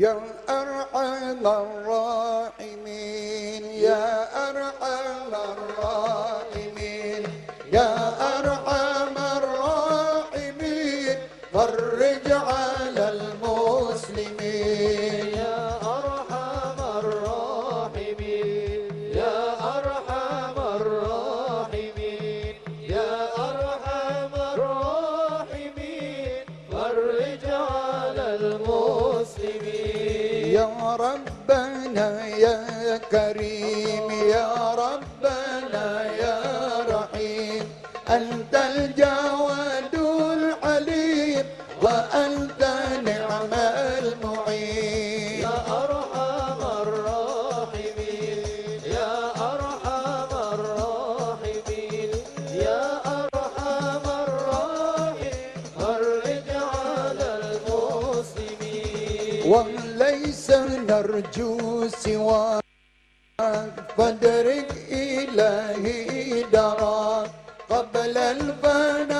يا أرحم الراحمين يا سواك فادرك إلهي درا قبل الفناء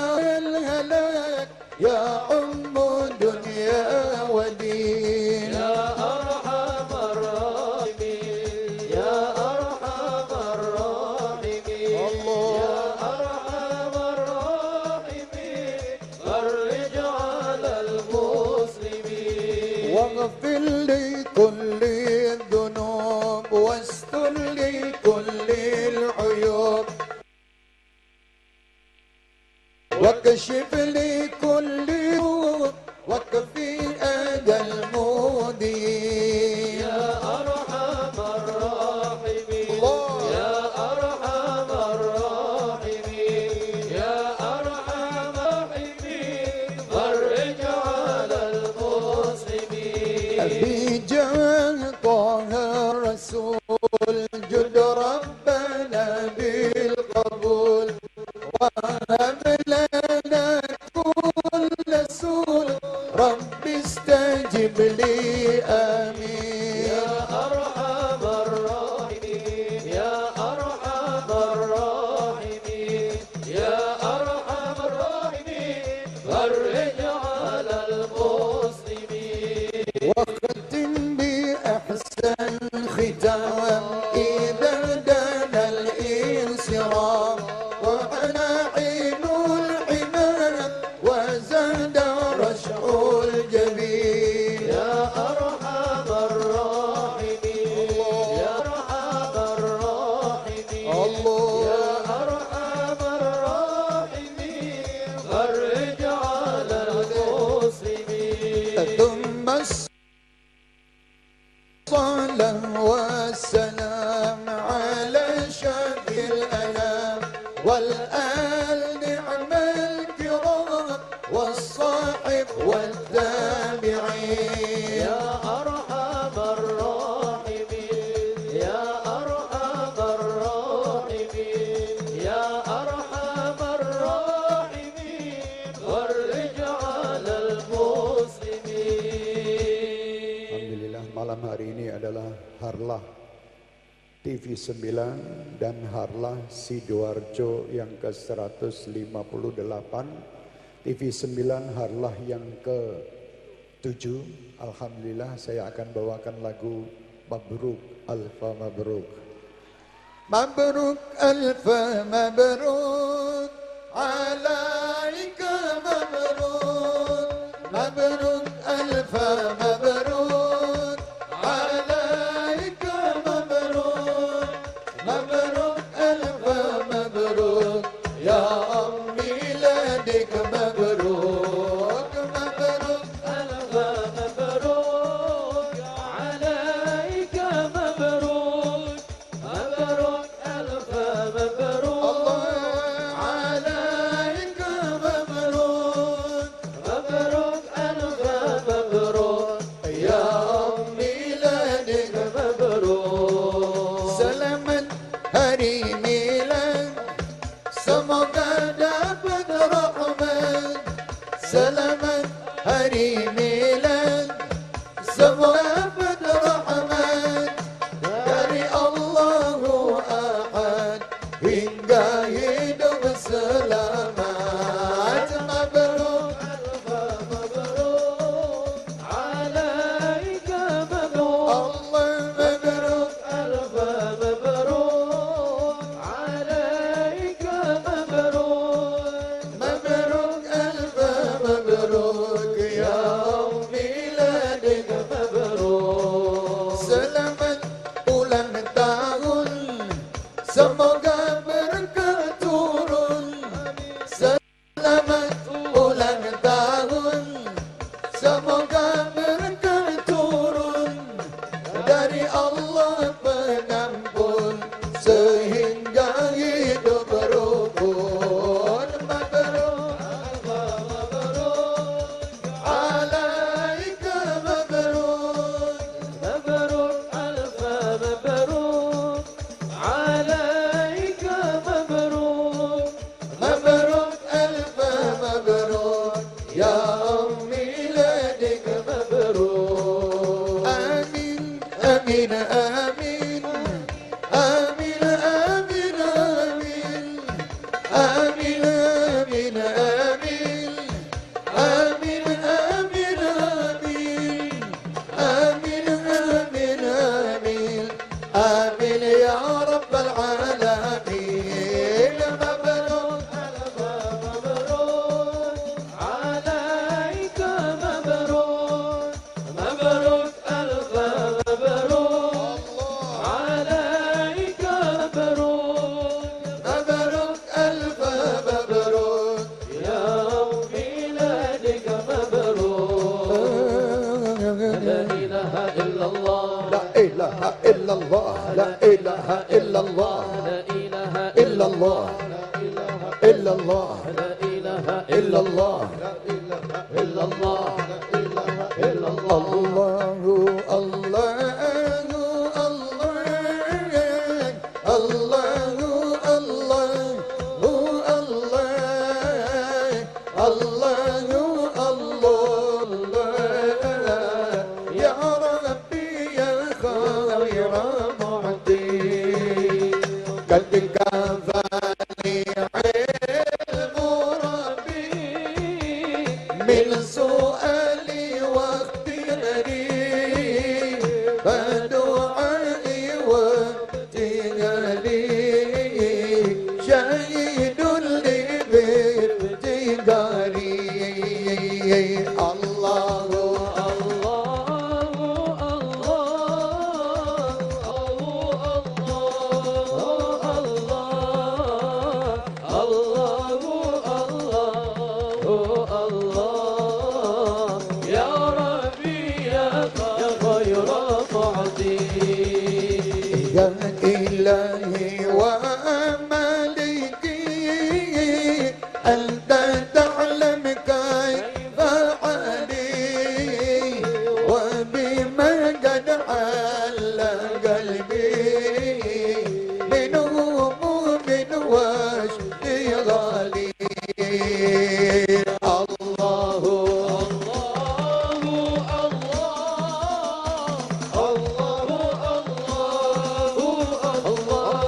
yang ke-158 TV 9 harlah yang ke-7 Alhamdulillah saya akan bawakan lagu Mabruk Alfa Mabruk. Mabruk Alfa Mabruk Alaika Mabruk. Mabruk Alfa Mabruk.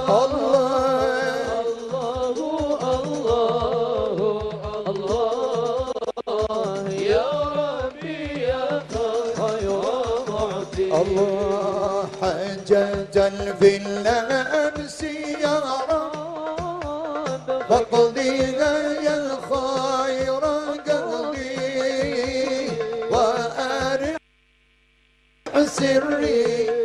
الله حجة في الأمس يا رب فقضيها يا الخير قلبي وأرح سري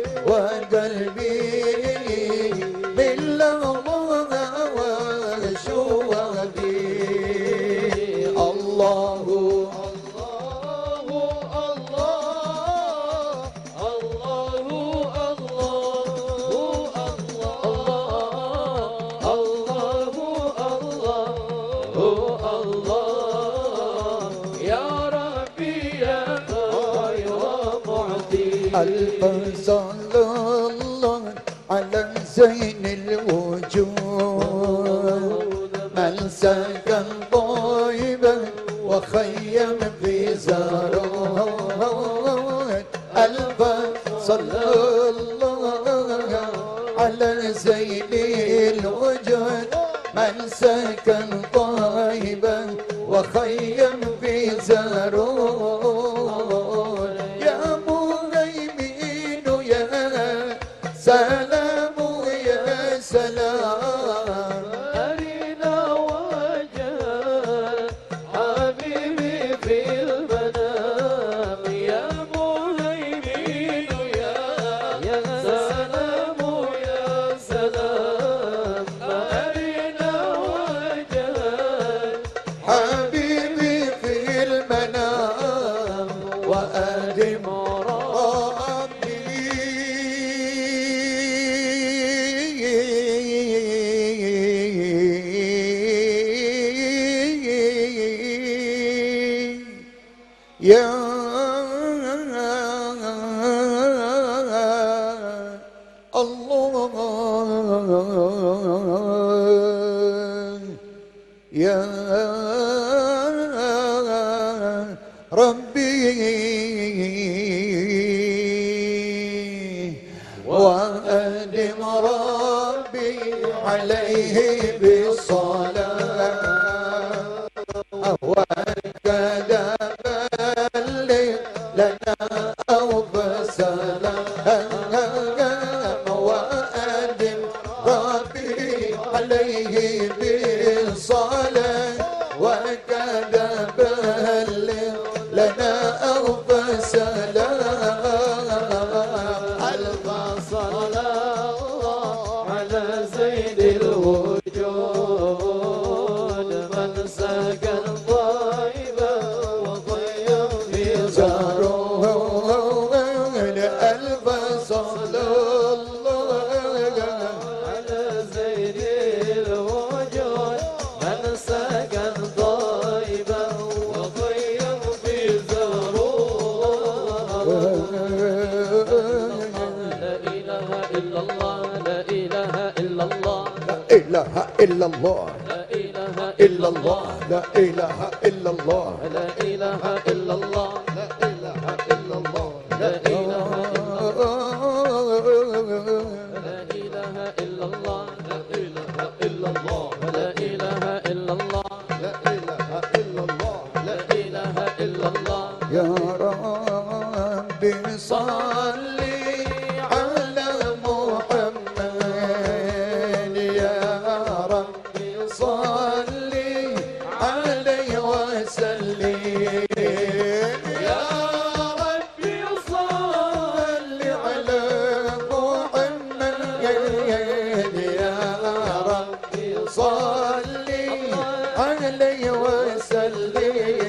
عليه وسلم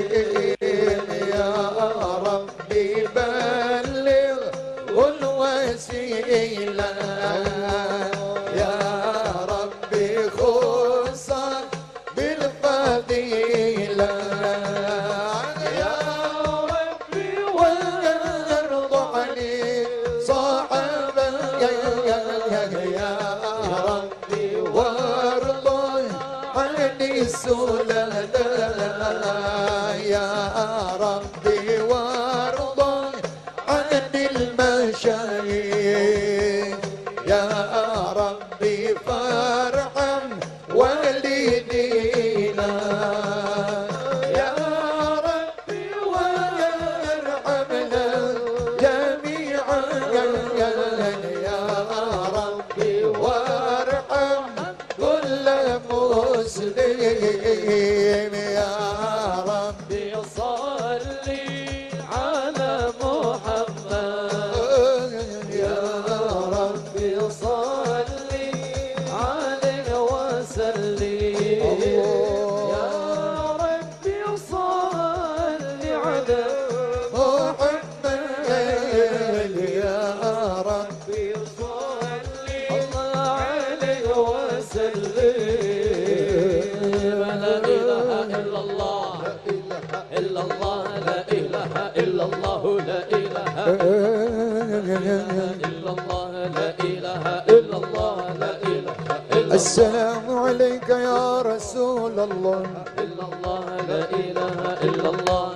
إله إلا الله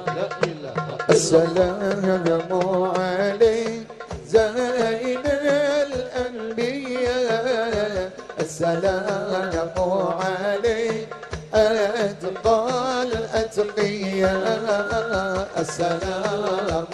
السلام عليك زين الأنبياء السلام عليك أتقى الأتقياء السلام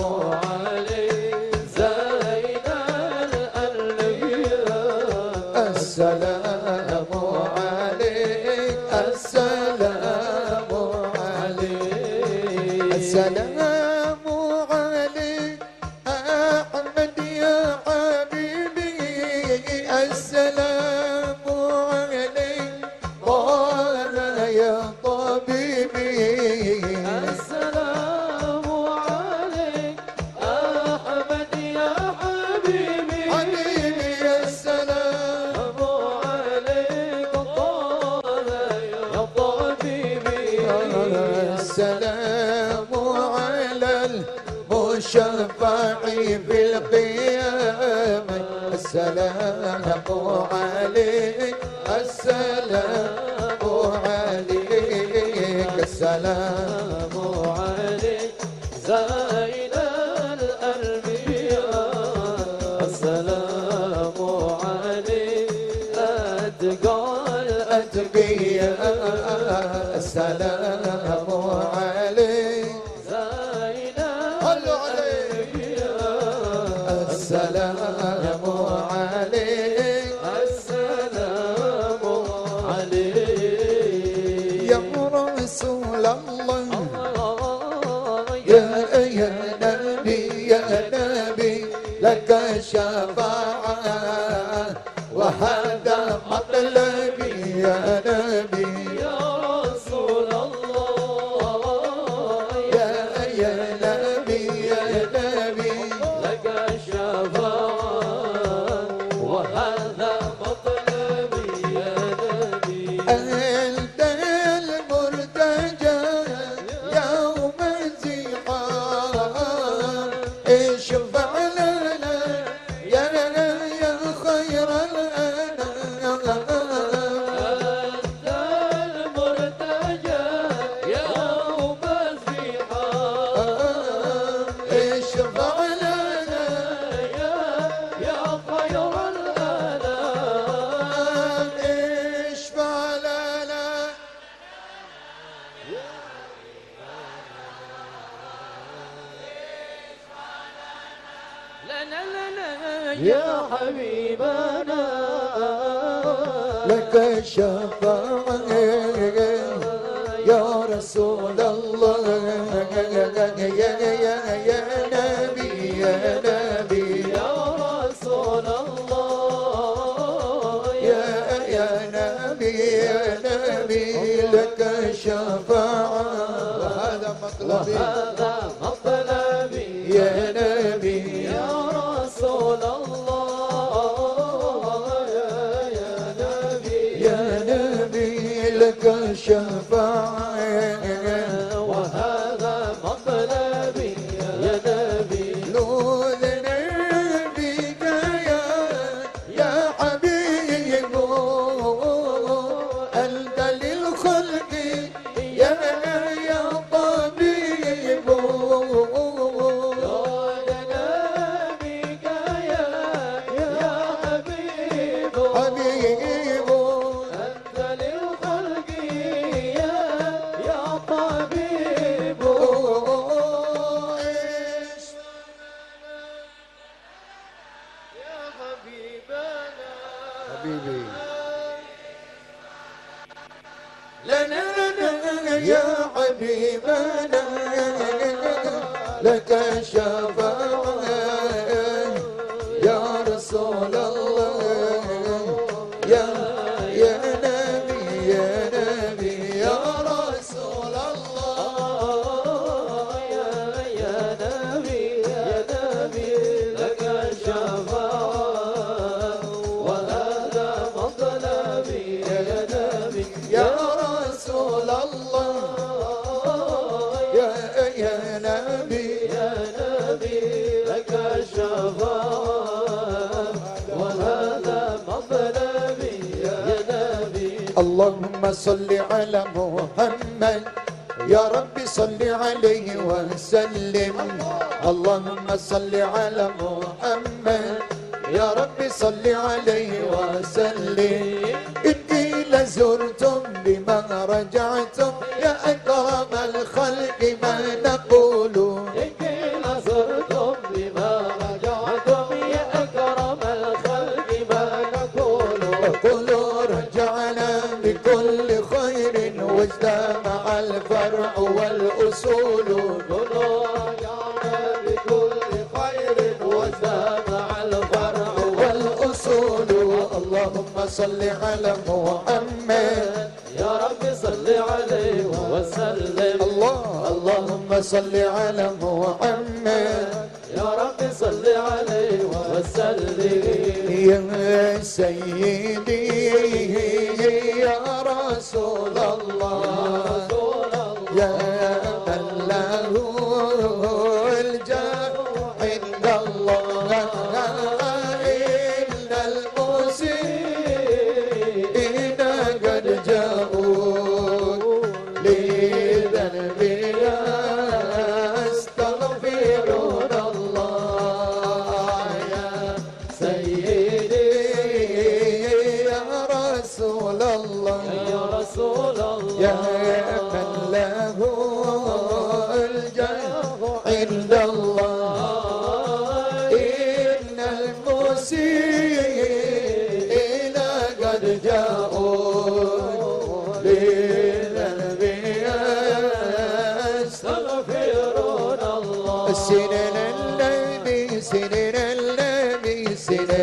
صل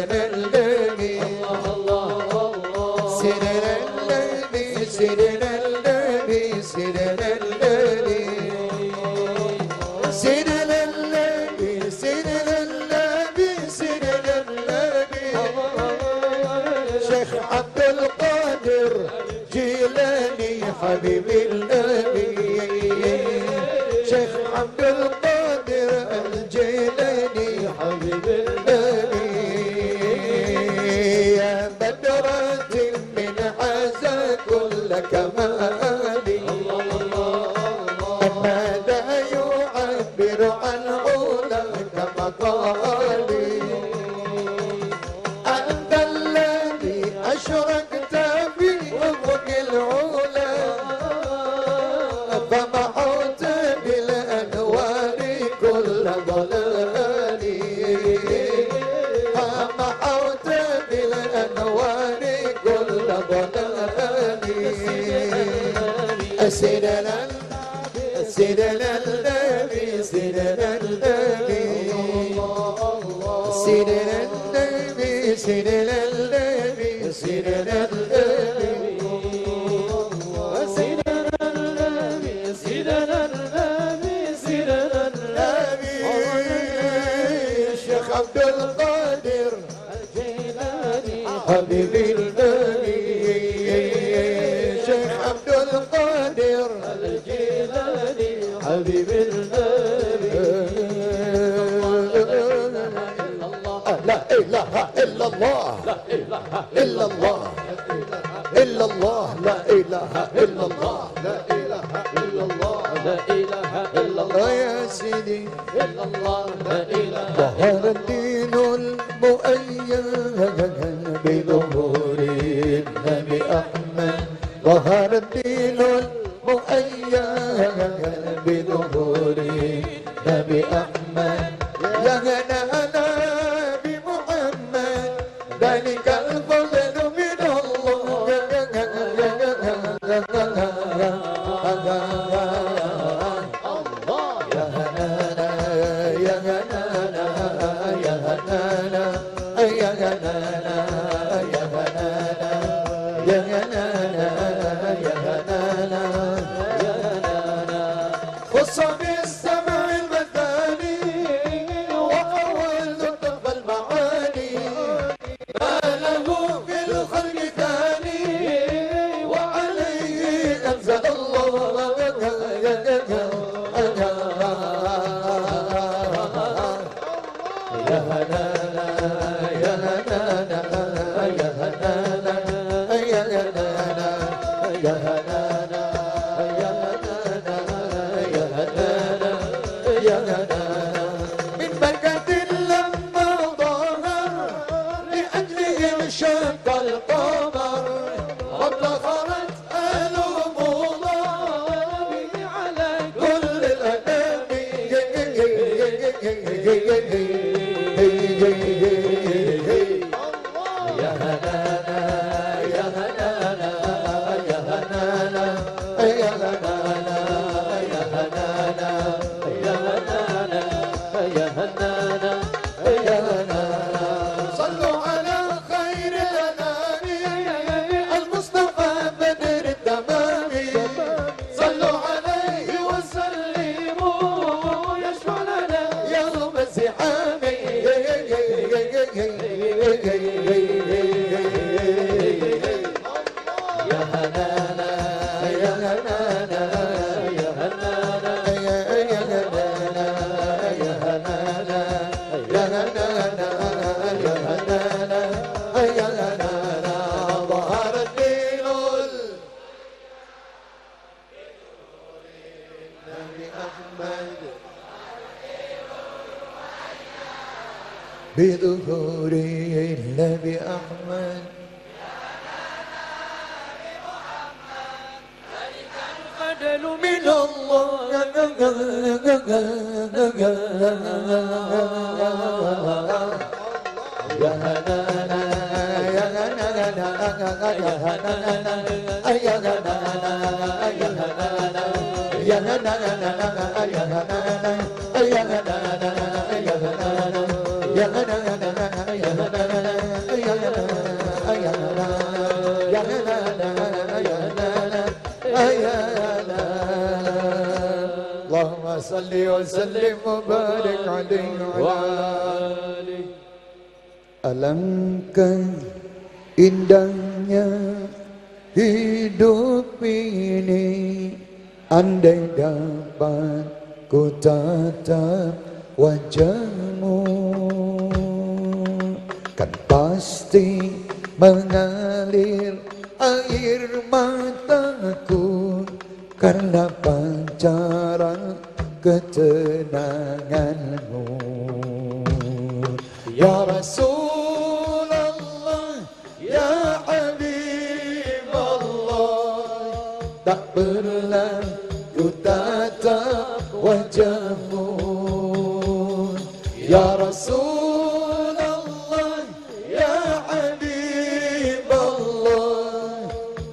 elde الله أحمد بظهوري النبي أحمد من الله يا هنا يا هنا اللهم صل وسلم وبارك عليه وعلى آله Alangkah indahnya hidup ini Andai dapat ku tatap wajahmu Kan pasti mengalir air mataku. Karena pancaran ketenanganmu. Ya Rasulullah, Ya Tak pernah tatap wajahmu. Ya Rasulullah, Ya Habiballah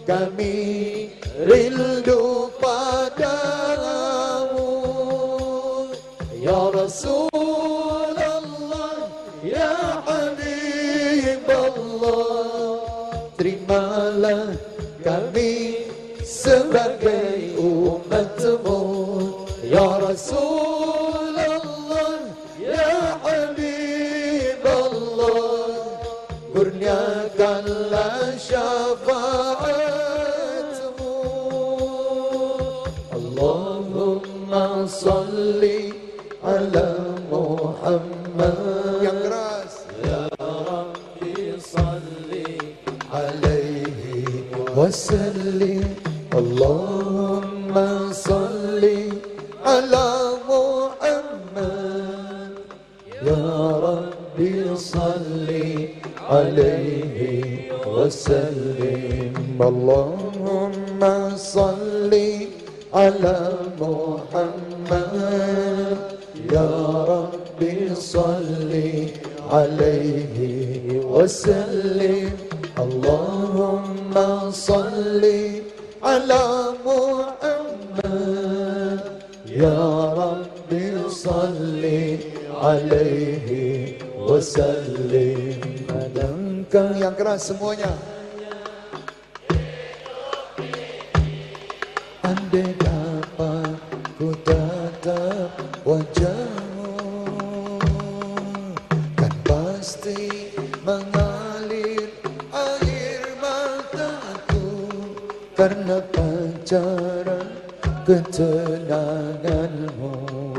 Kami rindu padamu. Ya Rasulullah, Ya Habiballah Terimalah kami sebagai ما يا رسول الله يا حبيب الله قرنك على شفاعة اللهم صل على محمد. يا كراس يا ربي صل عليه وسلم. الله اللهم صل على محمد. يا ربي صل عليه وسلم. اللهم صل على محمد. يا ربي صل عليه وسلم. اللهم صل على محمد يا ربي صل عليه وسلم Adangkah yang keras semuanya Andai dapat ku tatap wajahmu Karena pancaran ketenanganmu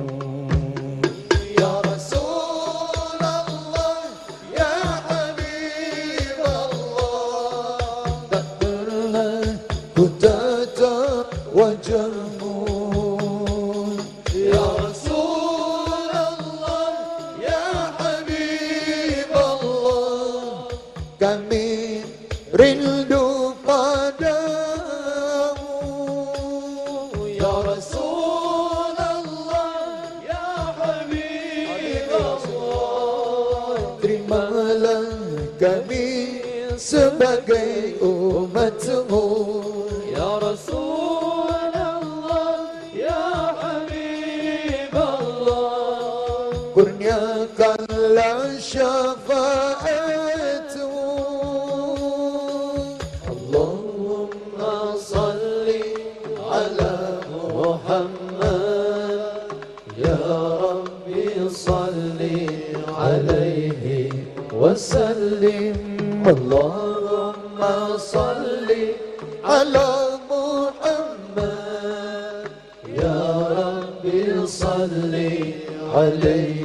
Allah kurniakanlah syafaatmu Allahumma salli ala Muhammad. Ya Rabbi salli alaihi wasallim Allahumma salli ala Muhammad. Ya Rabbi salli alaihi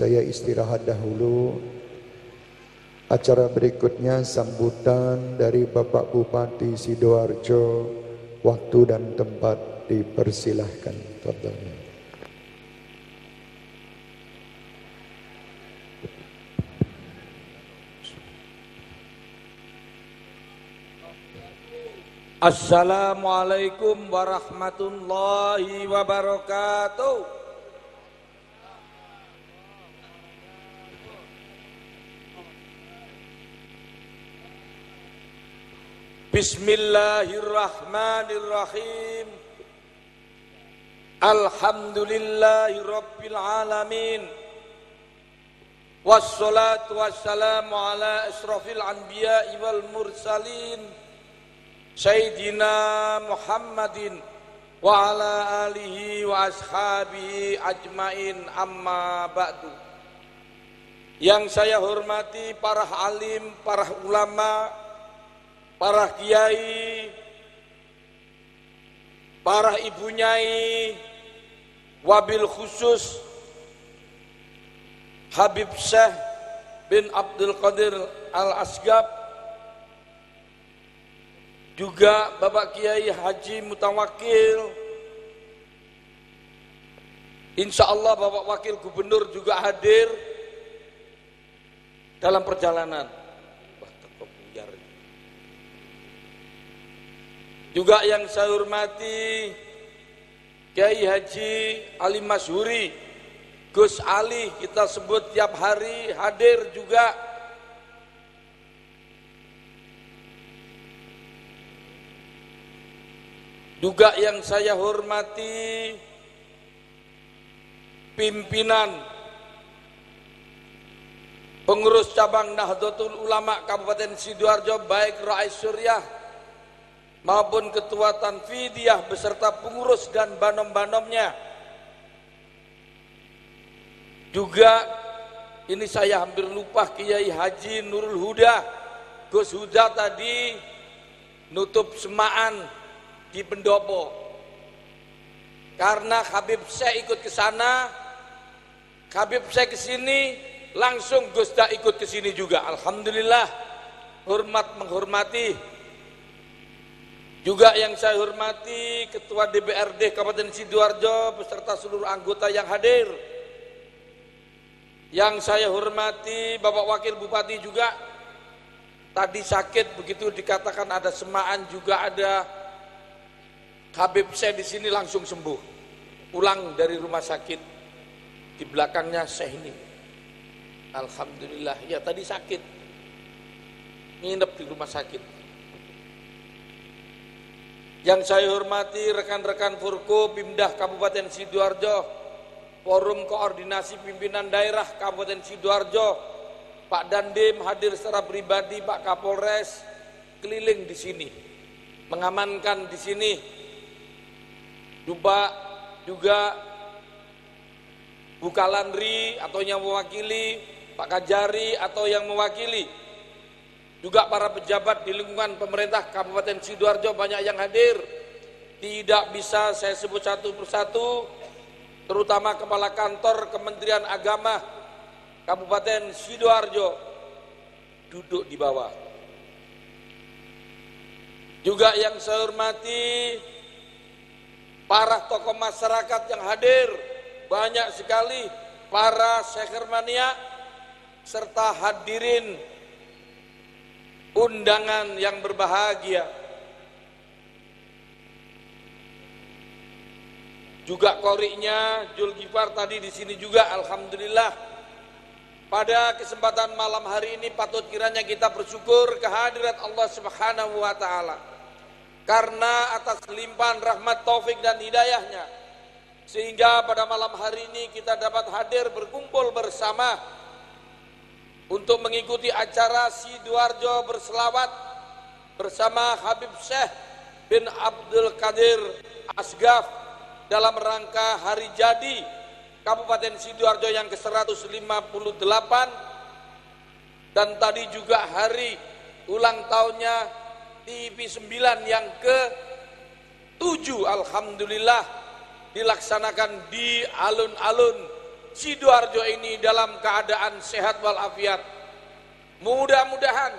saya istirahat dahulu Acara berikutnya sambutan dari Bapak Bupati Sidoarjo Waktu dan tempat dipersilahkan Tafadhal. Assalamualaikum warahmatullahi wabarakatuh. Bismillahirrahmanirrahim. Alhamdulillahirabbil alamin. Wassalatu wassalamu ala asrafil anbiya'i wal mursalin. Sayyidina Muhammadin wa ala alihi wa ashabihi ajmain amma ba'du. Yang saya hormati para alim, para ulama, para kiai, para ibu nyai, wabil khusus Habib Syekh bin Abdul Qadir Al-Asgab juga Bapak Kiai Haji Mutawakil Insya Allah Bapak Wakil Gubernur juga hadir dalam perjalanan Juga yang saya hormati Kiai Haji Ali Masyuri, Gus Ali kita sebut tiap hari hadir juga. Juga yang saya hormati pimpinan pengurus cabang Nahdlatul Ulama Kabupaten Sidoarjo baik Rais Suryah maupun ketua Tanfidiyah beserta pengurus dan banom-banomnya. Juga ini saya hampir lupa Kiai Haji Nurul Huda, Gus Huda tadi nutup semaan di pendopo. Karena Habib saya ikut ke sana, Habib saya ke sini, langsung Gus Da ikut ke sini juga. Alhamdulillah, hormat menghormati juga yang saya hormati Ketua DPRD Kabupaten Sidoarjo beserta seluruh anggota yang hadir. Yang saya hormati Bapak Wakil Bupati juga tadi sakit begitu dikatakan ada semaan juga ada Habib saya di sini langsung sembuh. Pulang dari rumah sakit di belakangnya saya ini. Alhamdulillah. Ya tadi sakit. Nginep di rumah sakit. Yang saya hormati rekan-rekan Furko Pimdah Kabupaten Sidoarjo, Forum Koordinasi Pimpinan Daerah Kabupaten Sidoarjo, Pak Dandim hadir secara pribadi, Pak Kapolres keliling di sini, mengamankan di sini. Juga juga Bukalandri atau yang mewakili, Pak Kajari atau yang mewakili juga para pejabat di lingkungan pemerintah Kabupaten Sidoarjo banyak yang hadir. Tidak bisa saya sebut satu persatu, terutama Kepala Kantor Kementerian Agama Kabupaten Sidoarjo duduk di bawah. Juga yang saya hormati para tokoh masyarakat yang hadir, banyak sekali para sekermania serta hadirin undangan yang berbahagia. Juga koriknya Julgifar tadi di sini juga alhamdulillah. Pada kesempatan malam hari ini patut kiranya kita bersyukur kehadirat Allah Subhanahu wa taala. Karena atas limpahan rahmat taufik dan hidayahnya sehingga pada malam hari ini kita dapat hadir berkumpul bersama untuk mengikuti acara Sidoarjo berselawat bersama Habib Syekh bin Abdul Qadir Asgaf dalam rangka hari jadi Kabupaten Sidoarjo yang ke-158 dan tadi juga hari ulang tahunnya TV 9 yang ke-7 Alhamdulillah dilaksanakan di alun-alun Sidoarjo ini dalam keadaan sehat walafiat. Mudah-mudahan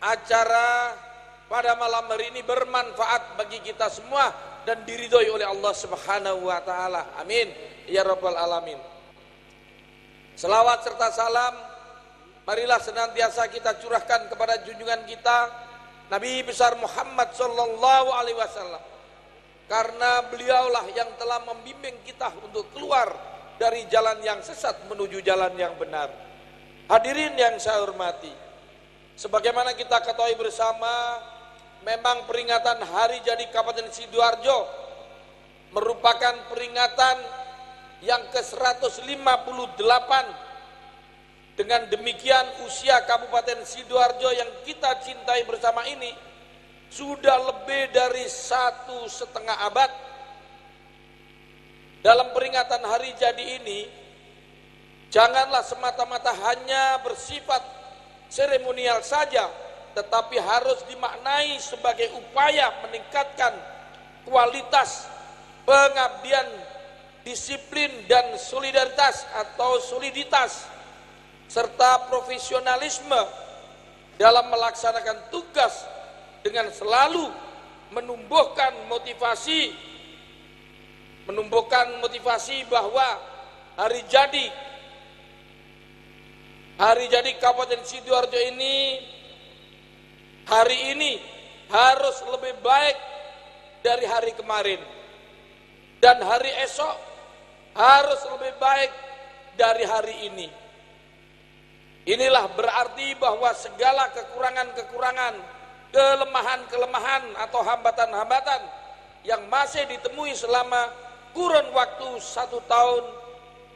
acara pada malam hari ini bermanfaat bagi kita semua dan diridhoi oleh Allah Subhanahu wa taala. Amin. Ya rabbal alamin. Selawat serta salam marilah senantiasa kita curahkan kepada junjungan kita Nabi besar Muhammad sallallahu alaihi wasallam. Karena beliaulah yang telah membimbing kita untuk keluar dari jalan yang sesat menuju jalan yang benar. Hadirin yang saya hormati, sebagaimana kita ketahui bersama, memang peringatan hari jadi Kabupaten Sidoarjo merupakan peringatan yang ke-158 dengan demikian usia Kabupaten Sidoarjo yang kita cintai bersama ini sudah lebih dari satu setengah abad dalam peringatan hari jadi ini, janganlah semata-mata hanya bersifat seremonial saja, tetapi harus dimaknai sebagai upaya meningkatkan kualitas pengabdian disiplin dan solidaritas atau soliditas serta profesionalisme dalam melaksanakan tugas dengan selalu menumbuhkan motivasi menumbuhkan motivasi bahwa hari jadi hari jadi Kabupaten Sidoarjo ini hari ini harus lebih baik dari hari kemarin. Dan hari esok harus lebih baik dari hari ini. Inilah berarti bahwa segala kekurangan-kekurangan, kelemahan-kelemahan atau hambatan-hambatan yang masih ditemui selama kurun waktu satu tahun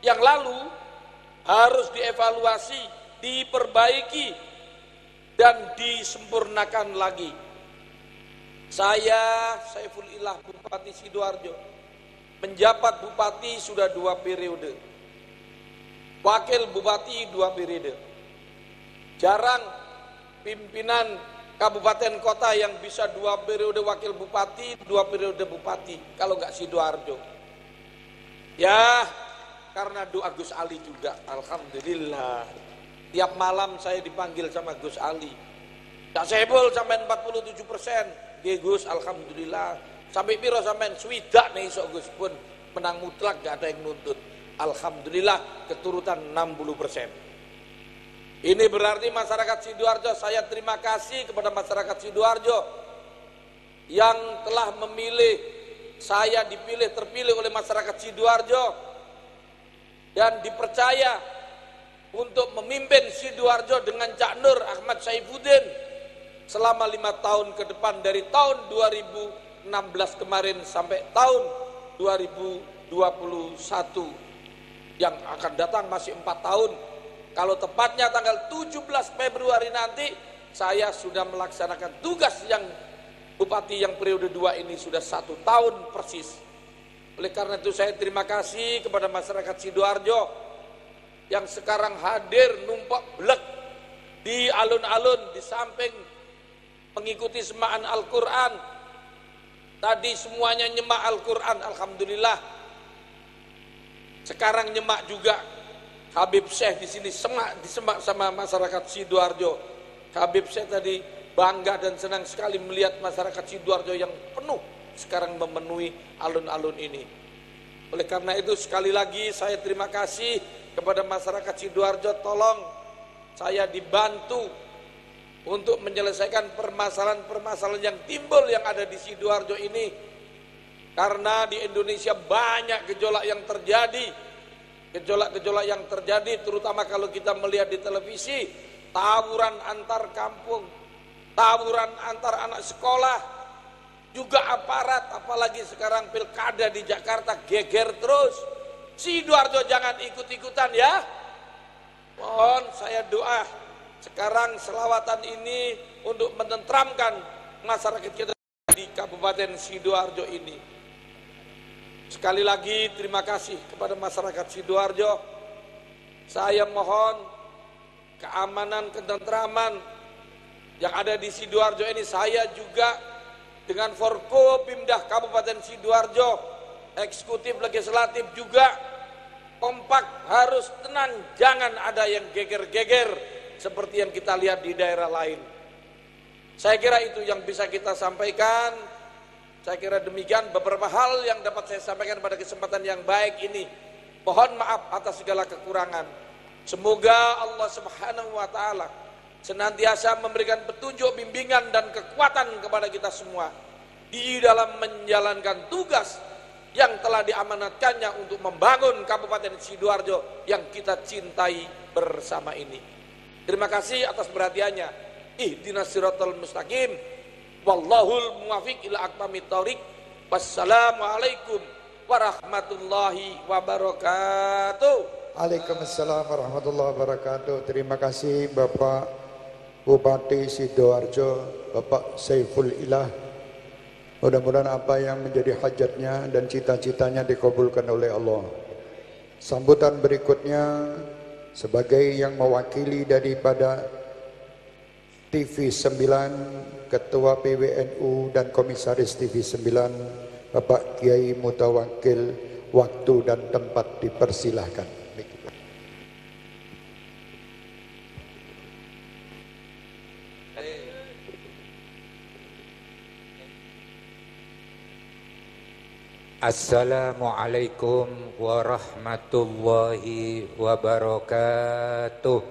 yang lalu harus dievaluasi, diperbaiki, dan disempurnakan lagi. Saya Saiful Ilah Bupati Sidoarjo menjabat bupati sudah dua periode. Wakil bupati dua periode. Jarang pimpinan kabupaten kota yang bisa dua periode wakil bupati, dua periode bupati. Kalau nggak Sidoarjo. Ya, karena doa Gus Ali juga. Alhamdulillah. Tiap malam saya dipanggil sama Gus Ali. Tak sebol sampai 47 persen. Gus, Alhamdulillah. Sampai piro sampai swidak nih sok Gus pun menang mutlak gak ada yang nuntut. Alhamdulillah keturutan 60 persen. Ini berarti masyarakat Sidoarjo saya terima kasih kepada masyarakat Sidoarjo yang telah memilih saya dipilih terpilih oleh masyarakat Sidoarjo dan dipercaya untuk memimpin Sidoarjo dengan Cak Nur Ahmad Saifuddin selama lima tahun ke depan dari tahun 2016 kemarin sampai tahun 2021 yang akan datang masih empat tahun. Kalau tepatnya tanggal 17 Februari nanti saya sudah melaksanakan tugas yang Bupati yang periode 2 ini sudah satu tahun persis oleh karena itu saya terima kasih kepada masyarakat Sidoarjo yang sekarang hadir numpak blek di alun-alun di samping mengikuti semaan Al-Quran. Tadi semuanya nyemak Al-Quran, Alhamdulillah. Sekarang nyemak juga Habib Syekh di sini semak disemak sama masyarakat Sidoarjo. Habib Syekh tadi bangga dan senang sekali melihat masyarakat Sidoarjo yang penuh sekarang memenuhi alun-alun ini. Oleh karena itu sekali lagi saya terima kasih kepada masyarakat Sidoarjo tolong saya dibantu untuk menyelesaikan permasalahan-permasalahan yang timbul yang ada di Sidoarjo ini karena di Indonesia banyak gejolak yang terjadi gejolak-gejolak yang terjadi terutama kalau kita melihat di televisi tawuran antar kampung tawuran antar anak sekolah juga aparat apalagi sekarang pilkada di Jakarta geger terus Sidoarjo jangan ikut-ikutan ya mohon saya doa sekarang selawatan ini untuk menentramkan masyarakat kita di Kabupaten Sidoarjo ini. Sekali lagi terima kasih kepada masyarakat Sidoarjo. Saya mohon keamanan, ketentraman yang ada di Sidoarjo ini saya juga dengan Forko Pimdah Kabupaten Sidoarjo, eksekutif legislatif juga kompak harus tenang, jangan ada yang geger-geger seperti yang kita lihat di daerah lain. Saya kira itu yang bisa kita sampaikan. Saya kira demikian beberapa hal yang dapat saya sampaikan pada kesempatan yang baik ini. Mohon maaf atas segala kekurangan. Semoga Allah Subhanahu wa taala senantiasa memberikan petunjuk, bimbingan dan kekuatan kepada kita semua di dalam menjalankan tugas yang telah diamanatkannya untuk membangun Kabupaten Sidoarjo yang kita cintai bersama ini. Terima kasih atas perhatiannya. Ihdinas siratal mustaqim. Wallahul muwafiq ila aqwamit thoriq. Wassalamualaikum warahmatullahi wabarakatuh. Waalaikumsalam warahmatullahi wabarakatuh. Terima kasih Bapak Bupati Sidoarjo, Bapak Saiful Ilah. Mudah-mudahan apa yang menjadi hajatnya dan cita-citanya dikabulkan oleh Allah. Sambutan berikutnya sebagai yang mewakili daripada TV 9 Ketua PWNU dan Komisaris TV 9 Bapak Kiai Mutawakil waktu dan tempat dipersilahkan. Assalamualaikum warahmatullahi wabarakatuh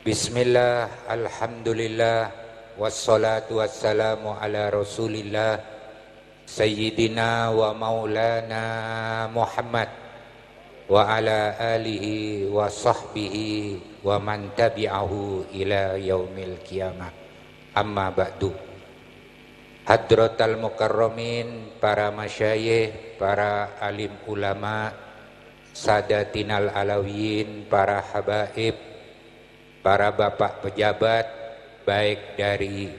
Bismillah, Alhamdulillah wassalatu wassalamu ala rasulillah Sayyidina wa maulana Muhammad wa ala alihi wa sahbihi wa man tabi'ahu ila yaumil qiyamah amma ba'du Hadratal mukarramin para masyayikh para alim ulama sadatinal alawiyin para habaib para bapak pejabat baik dari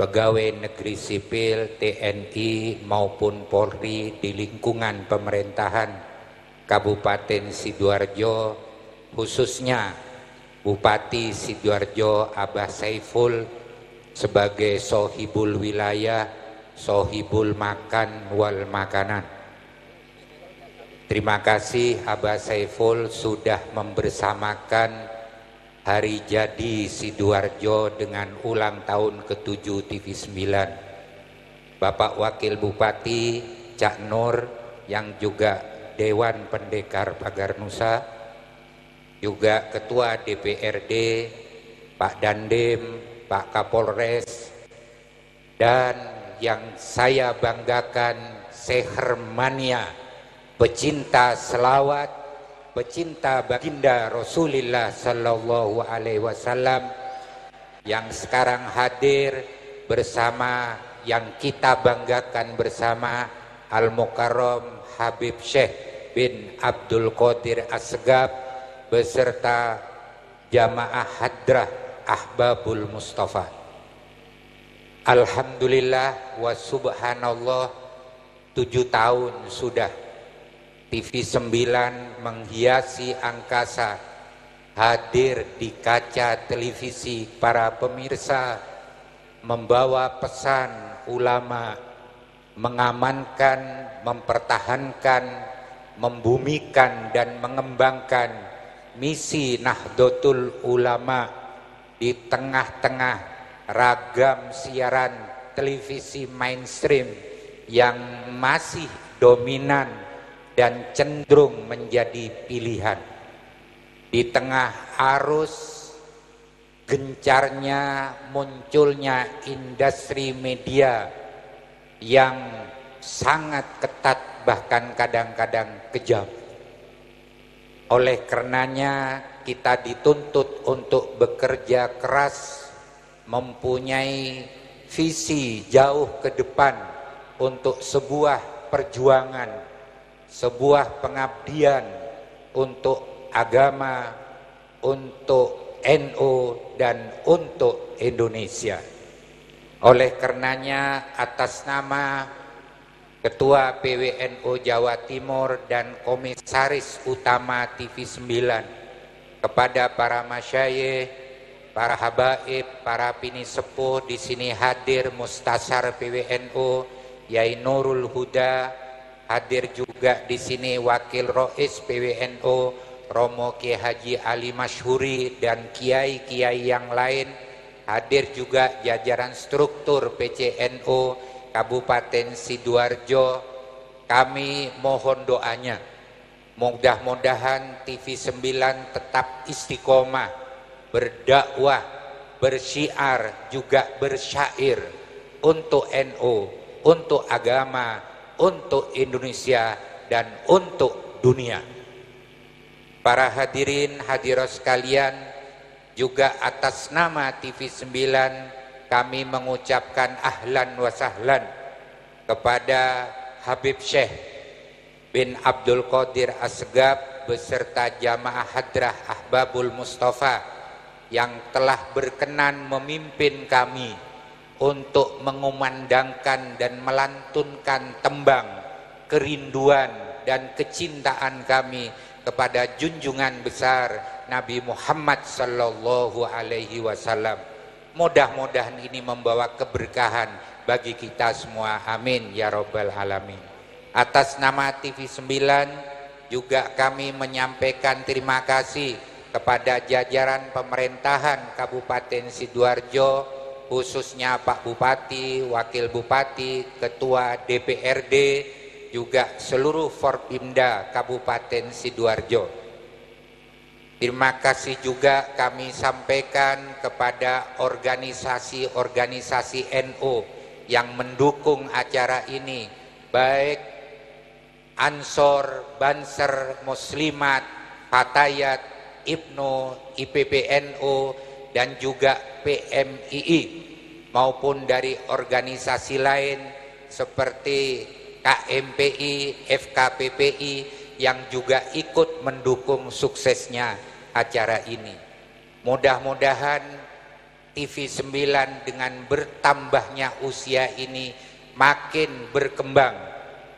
pegawai negeri sipil TNI maupun Polri di lingkungan pemerintahan Kabupaten Sidoarjo khususnya Bupati Sidoarjo Abah Saiful sebagai sohibul wilayah, sohibul makan wal makanan. Terima kasih Abah Saiful sudah membersamakan hari jadi Sidoarjo dengan ulang tahun ke-7 TV 9. Bapak Wakil Bupati Cak Nur yang juga Dewan Pendekar Pagar Nusa, juga Ketua DPRD, Pak Dandim, Pak Kapolres, dan yang saya banggakan Sehermania, pecinta selawat, pecinta baginda Rasulullah Sallallahu Alaihi Wasallam yang sekarang hadir bersama yang kita banggakan bersama Al Mukarram Habib Syekh bin Abdul Qadir Asgab beserta jamaah hadrah Ahbabul Mustafa. Alhamdulillah wa subhanallah tujuh tahun sudah TV 9 menghiasi angkasa hadir di kaca televisi para pemirsa membawa pesan ulama mengamankan, mempertahankan, membumikan dan mengembangkan misi Nahdlatul Ulama di tengah-tengah ragam siaran televisi mainstream yang masih dominan dan cenderung menjadi pilihan. Di tengah arus gencarnya munculnya industri media yang sangat ketat bahkan kadang-kadang kejam. Oleh karenanya kita dituntut untuk bekerja keras mempunyai visi jauh ke depan untuk sebuah perjuangan, sebuah pengabdian untuk agama, untuk NU dan untuk Indonesia. Oleh karenanya atas nama Ketua PWNU Jawa Timur dan Komisaris Utama TV 9 kepada para masyayikh, para habaib, para pini sepuh di sini hadir Mustasar PWNU Yai Nurul Huda, hadir juga di sini Wakil Rois PWNU Romo Kiai Haji Ali Masyhuri dan kiai-kiai yang lain. Hadir juga jajaran struktur PCNU Kabupaten Sidoarjo kami mohon doanya. Mudah-mudahan TV 9 tetap istiqomah berdakwah bersyiar juga bersyair untuk NU untuk agama untuk Indonesia dan untuk dunia. Para hadirin hadirat sekalian juga atas nama TV 9 kami mengucapkan ahlan wa sahlan kepada Habib Syekh bin Abdul Qadir Asgab beserta jamaah hadrah Ahbabul Mustafa yang telah berkenan memimpin kami untuk mengumandangkan dan melantunkan tembang kerinduan dan kecintaan kami kepada junjungan besar Nabi Muhammad sallallahu alaihi wasallam. Mudah-mudahan ini membawa keberkahan bagi kita semua. Amin ya rabbal alamin. Atas nama TV 9 juga kami menyampaikan terima kasih kepada jajaran pemerintahan Kabupaten Sidoarjo khususnya Pak Bupati, Wakil Bupati, Ketua DPRD, juga seluruh Forpimda Kabupaten Sidoarjo Terima kasih juga kami sampaikan kepada organisasi-organisasi NU yang mendukung acara ini, baik Ansor, Banser, Muslimat, Fatayat, Ibnu, IPPNU, dan juga PMII maupun dari organisasi lain seperti KMPI, FKPPI yang juga ikut mendukung suksesnya acara ini. Mudah-mudahan TV 9 dengan bertambahnya usia ini makin berkembang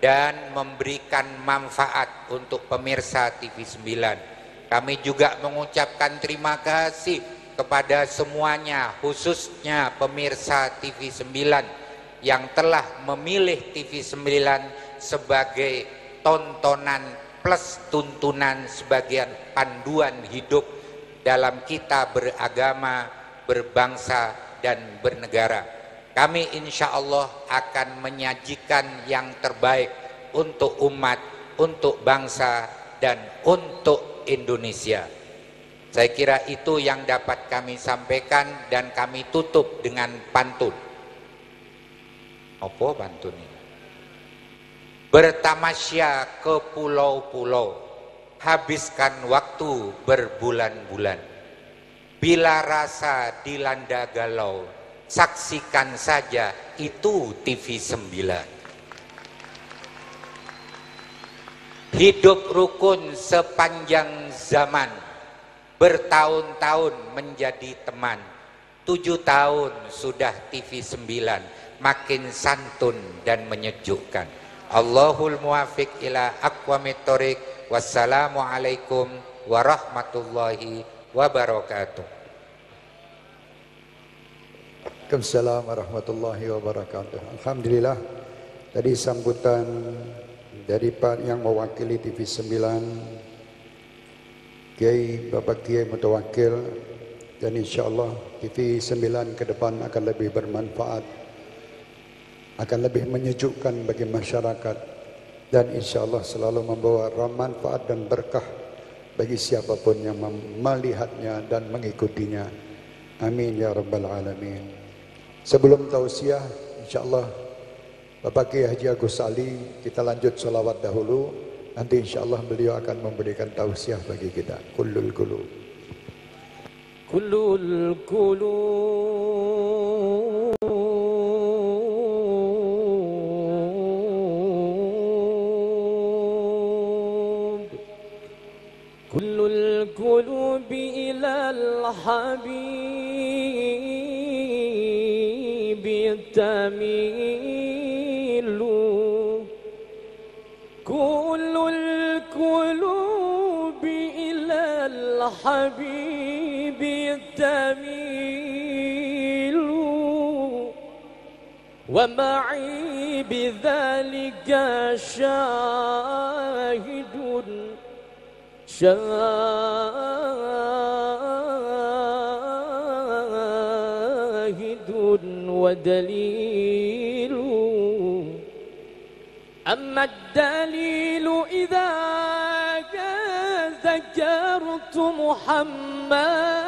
dan memberikan manfaat untuk pemirsa TV 9. Kami juga mengucapkan terima kasih kepada semuanya khususnya pemirsa TV 9 yang telah memilih TV 9 sebagai tontonan plus tuntunan sebagian panduan hidup dalam kita beragama, berbangsa dan bernegara. Kami insya Allah akan menyajikan yang terbaik untuk umat, untuk bangsa dan untuk Indonesia. Saya kira itu yang dapat kami sampaikan dan kami tutup dengan pantun. Apa pantun? Bertamasya ke pulau-pulau, habiskan waktu berbulan-bulan. Bila rasa dilanda galau, saksikan saja itu TV 9. Hidup rukun sepanjang zaman, bertahun-tahun menjadi teman. Tujuh tahun sudah TV 9, makin santun dan menyejukkan. Allahul muwafiq ila aqwamit thoriq. Wassalamualaikum warahmatullahi wabarakatuh. Waalaikumsalam warahmatullahi wabarakatuh. Alhamdulillah tadi sambutan dari Pak yang mewakili TV 9 Kiai Bapak Kiai Mutawakil dan insyaallah TV 9 ke depan akan lebih bermanfaat akan lebih menyejukkan bagi masyarakat dan insya Allah selalu membawa manfaat dan berkah bagi siapa pun yang melihatnya dan mengikutinya. Amin ya rabbal alamin. Sebelum tausiah, insya Allah Bapak Kiai Haji Agus Ali, kita lanjut salawat dahulu. Nanti insya Allah beliau akan memberikan tausiah bagi kita. Kullul kulub. Kullul kulub القلوب إلى الحبيب تميل. كل القلوب إلى الحبيب تميل. ومعي بذلك شاهد شاهد ودليل. أما الدليل إذا ذكرت محمدا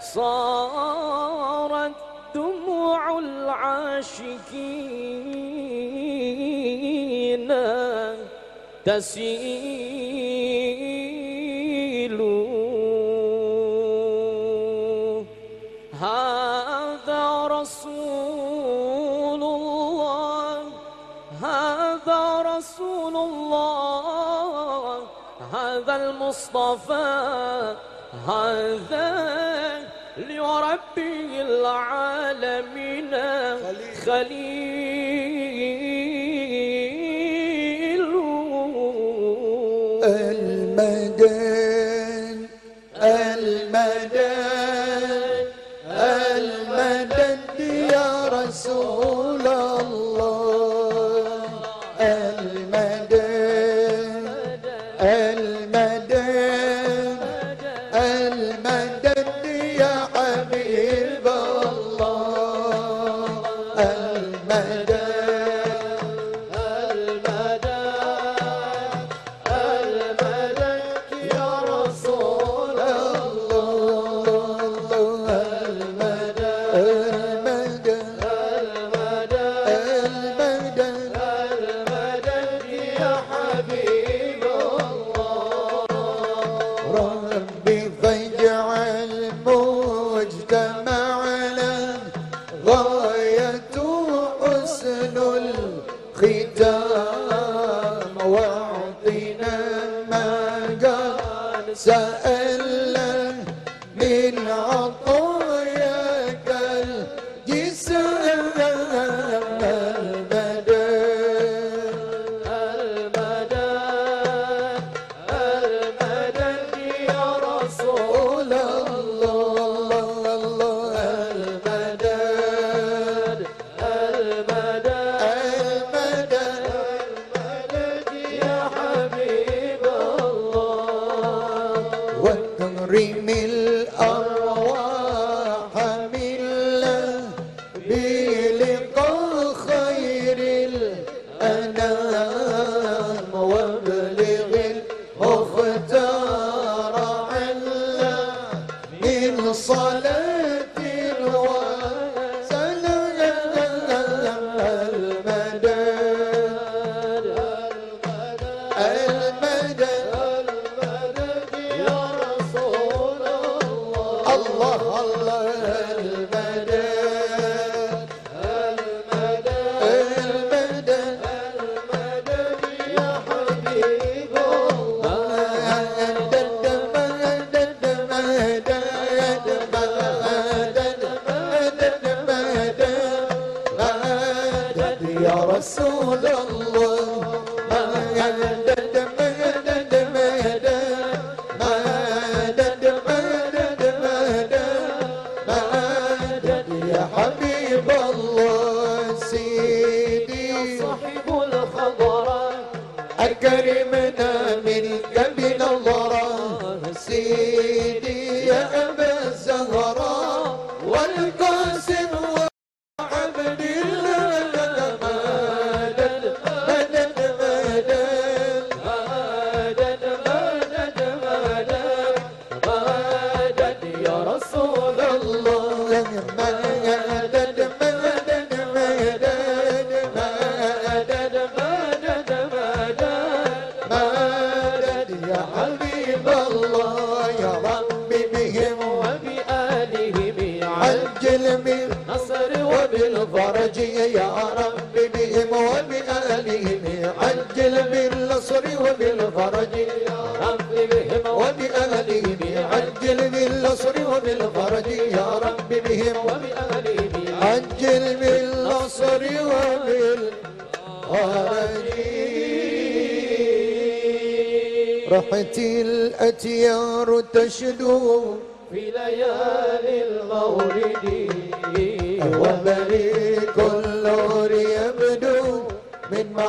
صارت دموع العاشقين. تسيل هذا رسول الله هذا رسول الله هذا المصطفى هذا لربي العالمين. خليل.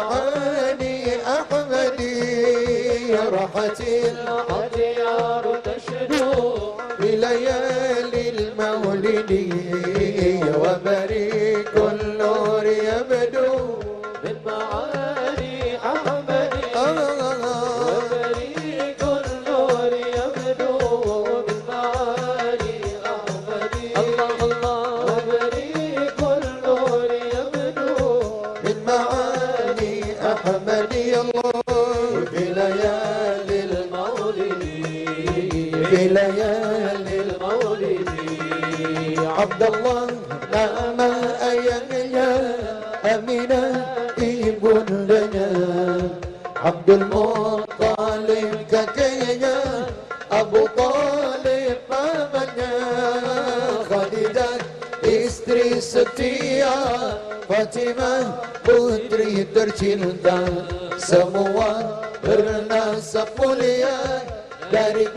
عيني أحمدي راحتي الأطيار تشدو بليالي المولد وبريق النور يبدو. كلنا عبد المطلب ككينا أبو طالب istri setia Fatimah putri Semua bernasab dari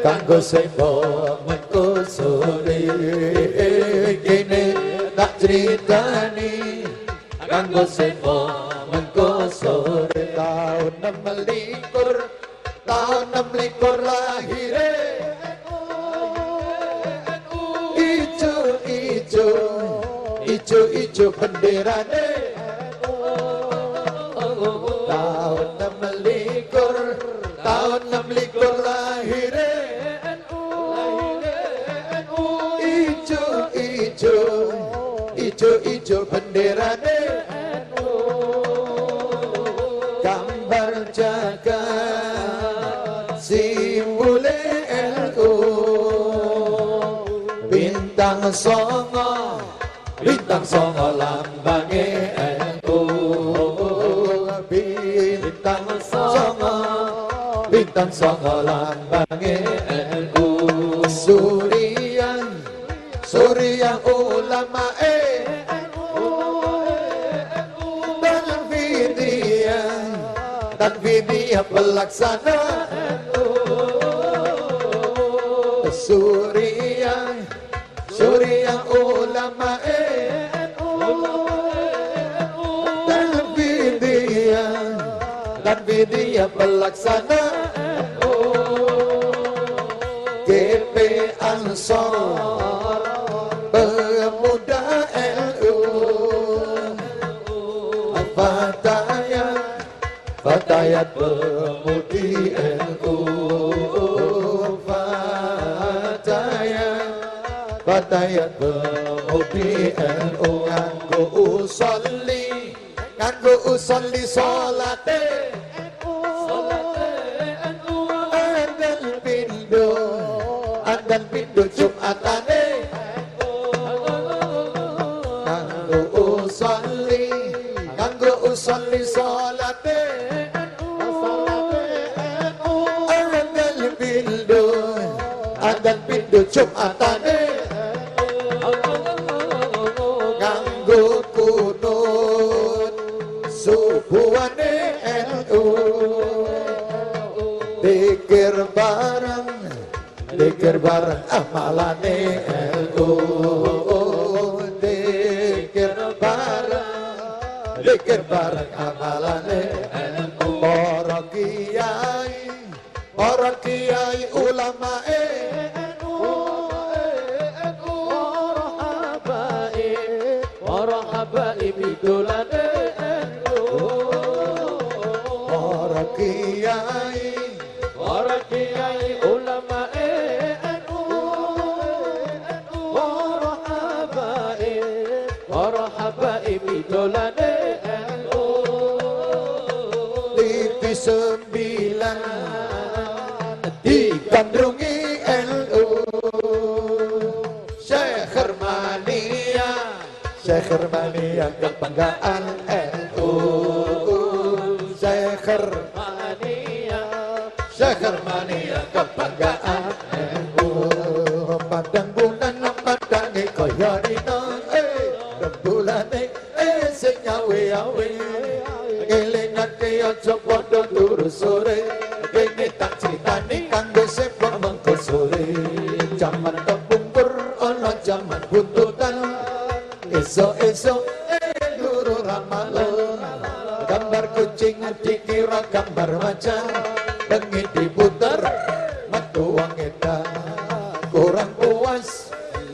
Kanggo sepo mengko sore. Eh, kene tak critani kanggo sepo mengko eh, sore. Taun nemeli kur ijo ijo benderane tahun 16 tahun 16 lahire ijo ijo ijo ijo benderane gambar jaga simbole NU bintang songo bintang songo lambange NU bintang songo bintang songo lambange NU Surian Surian ulama dan Vidya dan Vidya pelaksana dan Vidya pelaksana. GP Ansor pemuda LU Fatayat Fatayat pemudi NU Fatayat Fatayat pemudi NU Nganggo usolli Nganggo usolli solate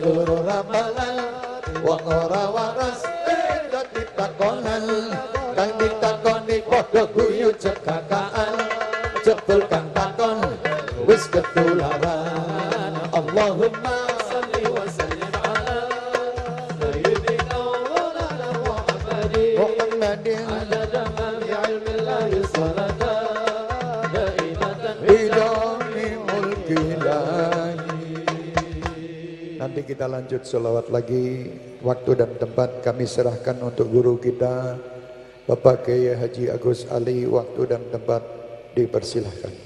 guru ramalan Wong ora waras dadi takonan Kang ditakoni padha guyu cekakaan Jebul kang takon wis ketularan. Allahumma kita lanjut selawat lagi. Waktu dan tempat kami serahkan untuk guru kita Bapak Kiai Haji Agus Ali. Waktu dan tempat dipersilahkan.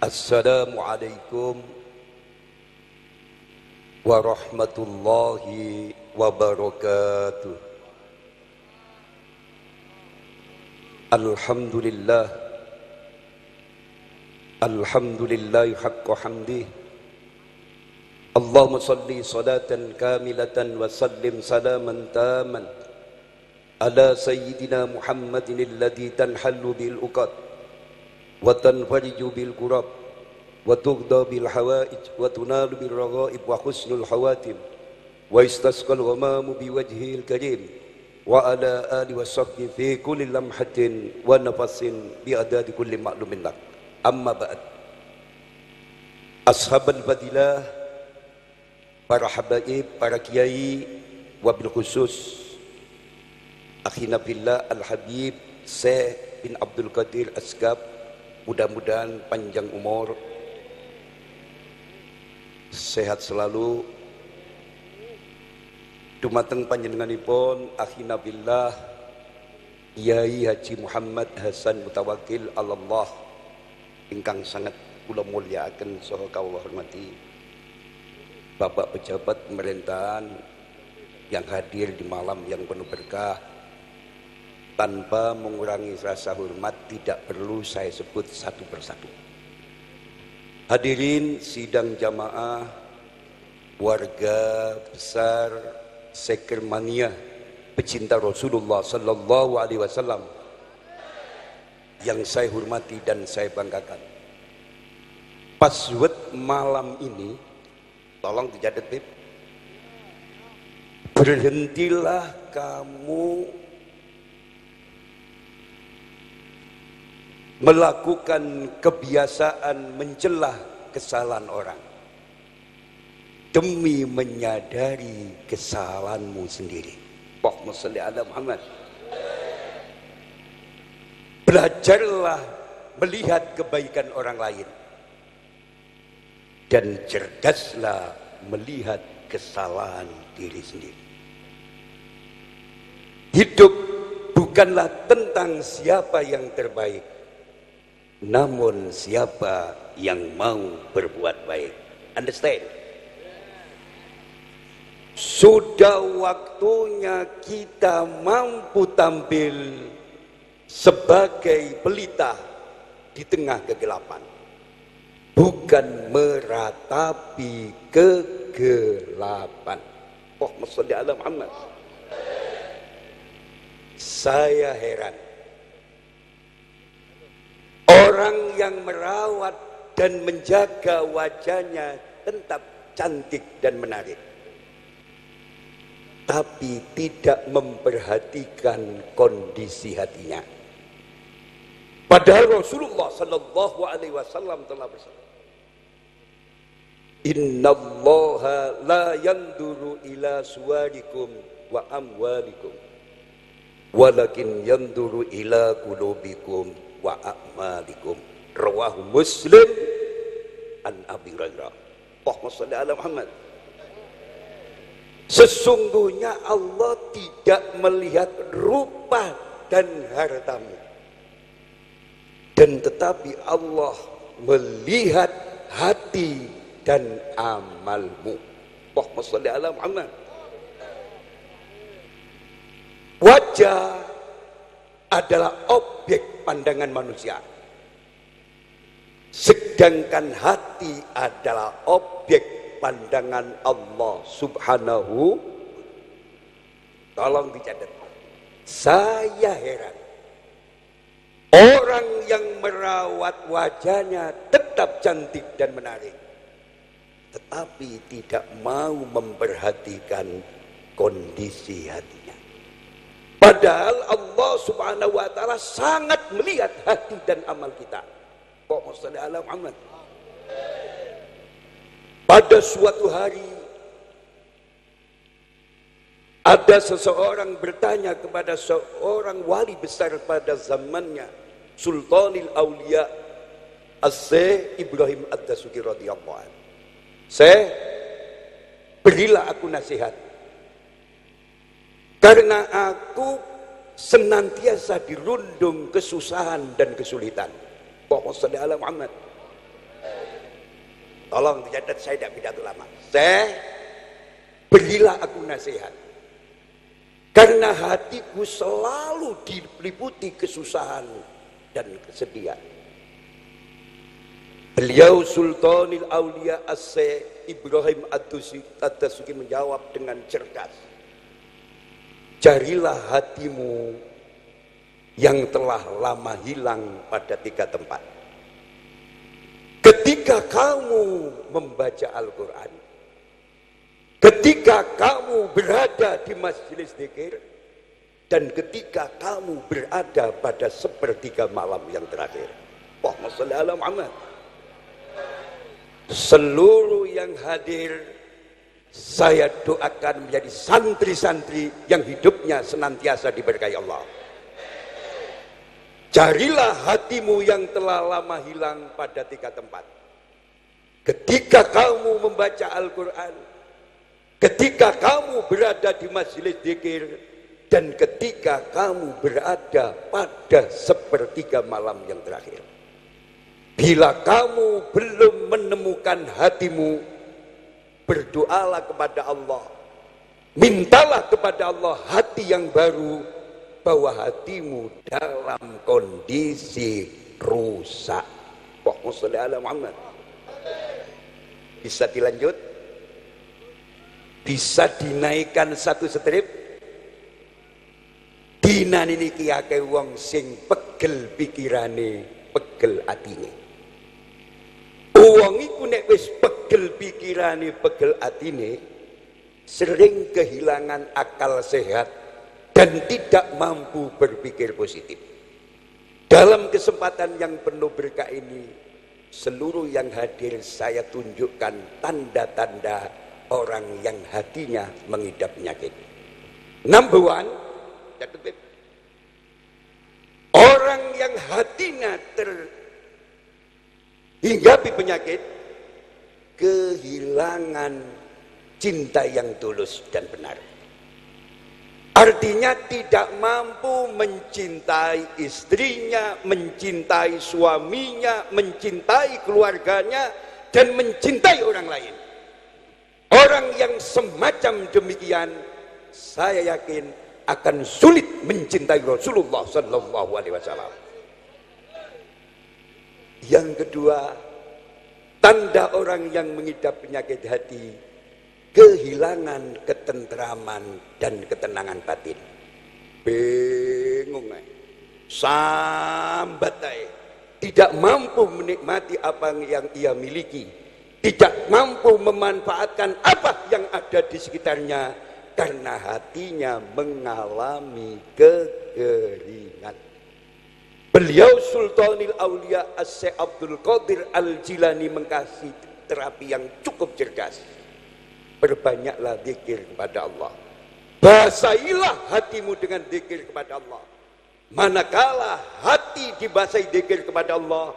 Assalamualaikum warahmatullahi wabarakatuh. Alhamdulillah Alhamdulillah haqqa hamdih Allahumma salli salatan kamilatan wa sallim salaman taman ala sayyidina Muhammadin wa tuqda bil hawaij wa bil raghaib wa husnul hawatim wa istasqal ghamamu bi wajhil ali wa sahbi fi wa nafasin amma ashabul para habaib para kiai wabil khusus akhina al habib Syekh bin Abdul Qadir Asgab mudah-mudahan panjang umur sehat selalu. Dumateng panjenenganipun akhina billah Kiai Haji Muhammad Hasan Mutawakil Allah ingkang sangat kula mulyakaken saha kawula hormati. Bapak pejabat pemerintahan yang hadir di malam yang penuh berkah. Tanpa mengurangi rasa hormat tidak perlu saya sebut satu persatu. Hadirin sidang jamaah, warga besar Sekermania, pecinta Rasulullah Sallallahu Alaihi Wasallam yang saya hormati dan saya banggakan. Password malam ini, tolong dicatat Bib. Berhentilah kamu melakukan kebiasaan mencelah kesalahan orang demi menyadari kesalahanmu sendiri. Allahumma salli ala Muhammad. Belajarlah melihat kebaikan orang lain dan cerdaslah melihat kesalahan diri sendiri. Hidup bukanlah tentang siapa yang terbaik, namun siapa yang mau berbuat baik. Understand? Sudah waktunya kita mampu tampil sebagai pelita di tengah kegelapan. Bukan meratapi kegelapan. Allahumma salli ala Muhammad. Saya heran. Orang yang merawat dan menjaga wajahnya tetap cantik dan menarik tapi tidak memperhatikan kondisi hatinya. Padahal Rasulullah Sallallahu Alaihi Wasallam telah bersabda, Inna Allah la yanduru ila suwarikum wa amwalikum walakin yanduru ila kulubikum wa a'malikum rawahu muslim an abi hurairah Allahumma salli ala Muhammad Sesungguhnya Allah tidak melihat rupa dan hartamu. Dan tetapi Allah melihat hati dan amalmu. Allahumma salli ala Muhammad. Wajah adalah objek pandangan manusia. Sedangkan hati adalah objek pandangan Allah subhanahu tolong dicatat. Saya heran orang yang merawat wajahnya tetap cantik dan menarik tetapi tidak mau memperhatikan kondisi hatinya padahal Allah subhanahu wa ta'ala sangat melihat hati dan amal kita pada suatu hari ada seseorang bertanya kepada seorang wali besar pada zamannya Sultanil Aulia Asy Ibrahim Ad-Dasuki radhiyallahu anhu. Saya berilah aku nasihat. Karena aku senantiasa dirundung kesusahan dan kesulitan. Allahumma Muhammad. Tolong dicatat saya tidak pidato lama. Saya berilah aku nasihat. Karena hatiku selalu diliputi kesusahan dan kesedihan. Beliau Sultanil Aulia Asy Ibrahim Ad-Dasuki menjawab dengan cerdas. Carilah hatimu yang telah lama hilang pada tiga tempat. Ketika kamu membaca Al-Quran, ketika kamu berada di majelis zikir, dan ketika kamu berada pada sepertiga malam yang terakhir. Allahumma Muhammad. Seluruh yang hadir, saya doakan menjadi santri-santri yang hidupnya senantiasa diberkahi Allah. Carilah hatimu yang telah lama hilang pada tiga tempat. Ketika kamu membaca Al-Quran, ketika kamu berada di majelis dikir, dan ketika kamu berada pada sepertiga malam yang terakhir. Bila kamu belum menemukan hatimu, berdoalah kepada Allah. Mintalah kepada Allah hati yang baru, bahwa hatimu dalam kondisi rusak. Allahumma Muhammad. Bisa dilanjut? Bisa dinaikkan satu strip? Dina ini kiake wong sing pegel pikirane, pegel atine. Wong iku nek wis pegel pikirane, pegel atine, sering kehilangan akal sehat dan tidak mampu berpikir positif. Dalam kesempatan yang penuh berkah ini, seluruh yang hadir saya tunjukkan tanda-tanda orang yang hatinya mengidap penyakit. Number one, orang yang hatinya terhinggapi penyakit, kehilangan cinta yang tulus dan benar. Artinya tidak mampu mencintai istrinya, mencintai suaminya, mencintai keluarganya, dan mencintai orang lain. Orang yang semacam demikian saya yakin akan sulit mencintai Rasulullah sallallahu alaihi wasallam. Yang kedua, tanda orang yang mengidap penyakit hati kehilangan ketentraman dan ketenangan batin. Bingung eh. Sambat. Tidak mampu menikmati apa yang ia miliki. Tidak mampu memanfaatkan apa yang ada di sekitarnya karena hatinya mengalami kekeringan. Beliau Sultanil Aulia as Abdul Qadir Al-Jilani mengkasih terapi yang cukup cerdas. Berbanyaklah zikir kepada Allah. Basailah hatimu dengan zikir kepada Allah. Manakala hati dibasahi zikir kepada Allah,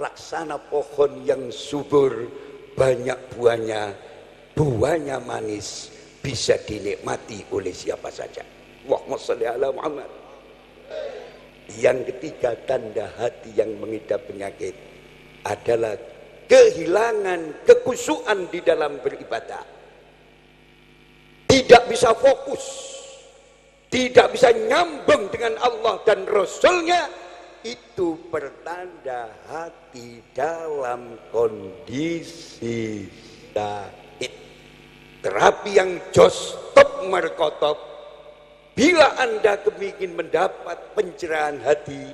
laksana pohon yang subur, banyak buahnya, buahnya manis, bisa dinikmati oleh siapa saja. Allahumma salli ala Muhammad. Yang ketiga tanda hati yang mengidap penyakit adalah kehilangan kekusuan di dalam beribadah. Tidak bisa fokus, tidak bisa nyambung dengan Allah dan Rasulnya, itu pertanda hati dalam kondisi sakit. Terapi yang jos top markotop bila anda kepingin mendapat pencerahan hati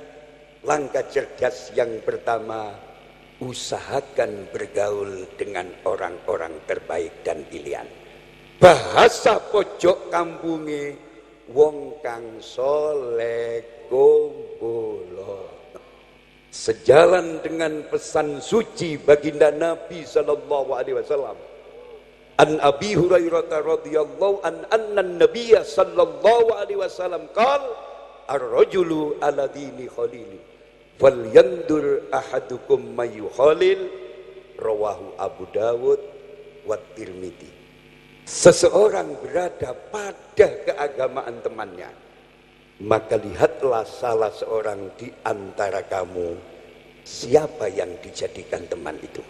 langkah cerdas yang pertama usahakan bergaul dengan orang-orang terbaik dan pilihan. Bahasa pojok kampunge wong kang soleh kumpul sejalan dengan pesan suci baginda Nabi Sallallahu Alaihi Wasallam An Abi Hurairah radhiyallahu an anna Nabiyya sallallahu alaihi wasallam qala ar-rajulu ala dini khalili falyandur ahadukum mayu khalil rawahu Abu Dawud wa Tirmidzi Seseorang berada pada keagamaan temannya maka lihatlah salah seorang di antara kamu siapa yang dijadikan teman itu.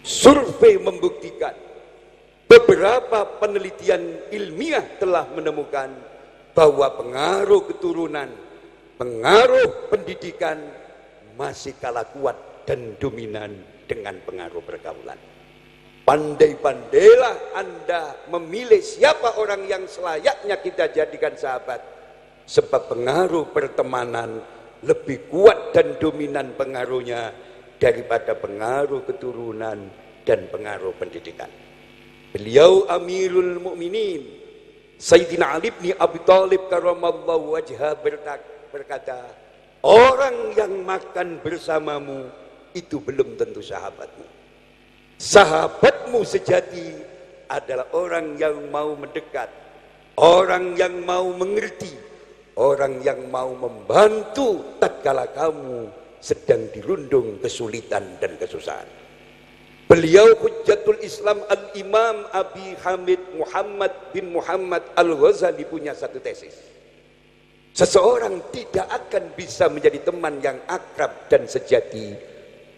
Survei membuktikan Beberapa penelitian ilmiah telah menemukan bahwa pengaruh keturunan, pengaruh pendidikan masih kalah kuat dan dominan dengan pengaruh pergaulan. Pandai-pandailah Anda memilih siapa orang yang selayaknya kita jadikan sahabat. Sebab pengaruh pertemanan lebih kuat dan dominan pengaruhnya daripada pengaruh keturunan dan pengaruh pendidikan. Beliau Amirul Mukminin Sayyidina Ali bin Abi Thalib karamallahu wajha berkata, orang yang makan bersamamu itu belum tentu sahabatmu. Sahabatmu sejati adalah orang yang mau mendekat, orang yang mau mengerti, orang yang mau membantu tatkala kamu sedang dirundung kesulitan dan kesusahan. Beliau Hujjatul Islam Al-Imam Abi Hamid Muhammad bin Muhammad Al-Ghazali punya satu tesis. Seseorang tidak akan bisa menjadi teman yang akrab dan sejati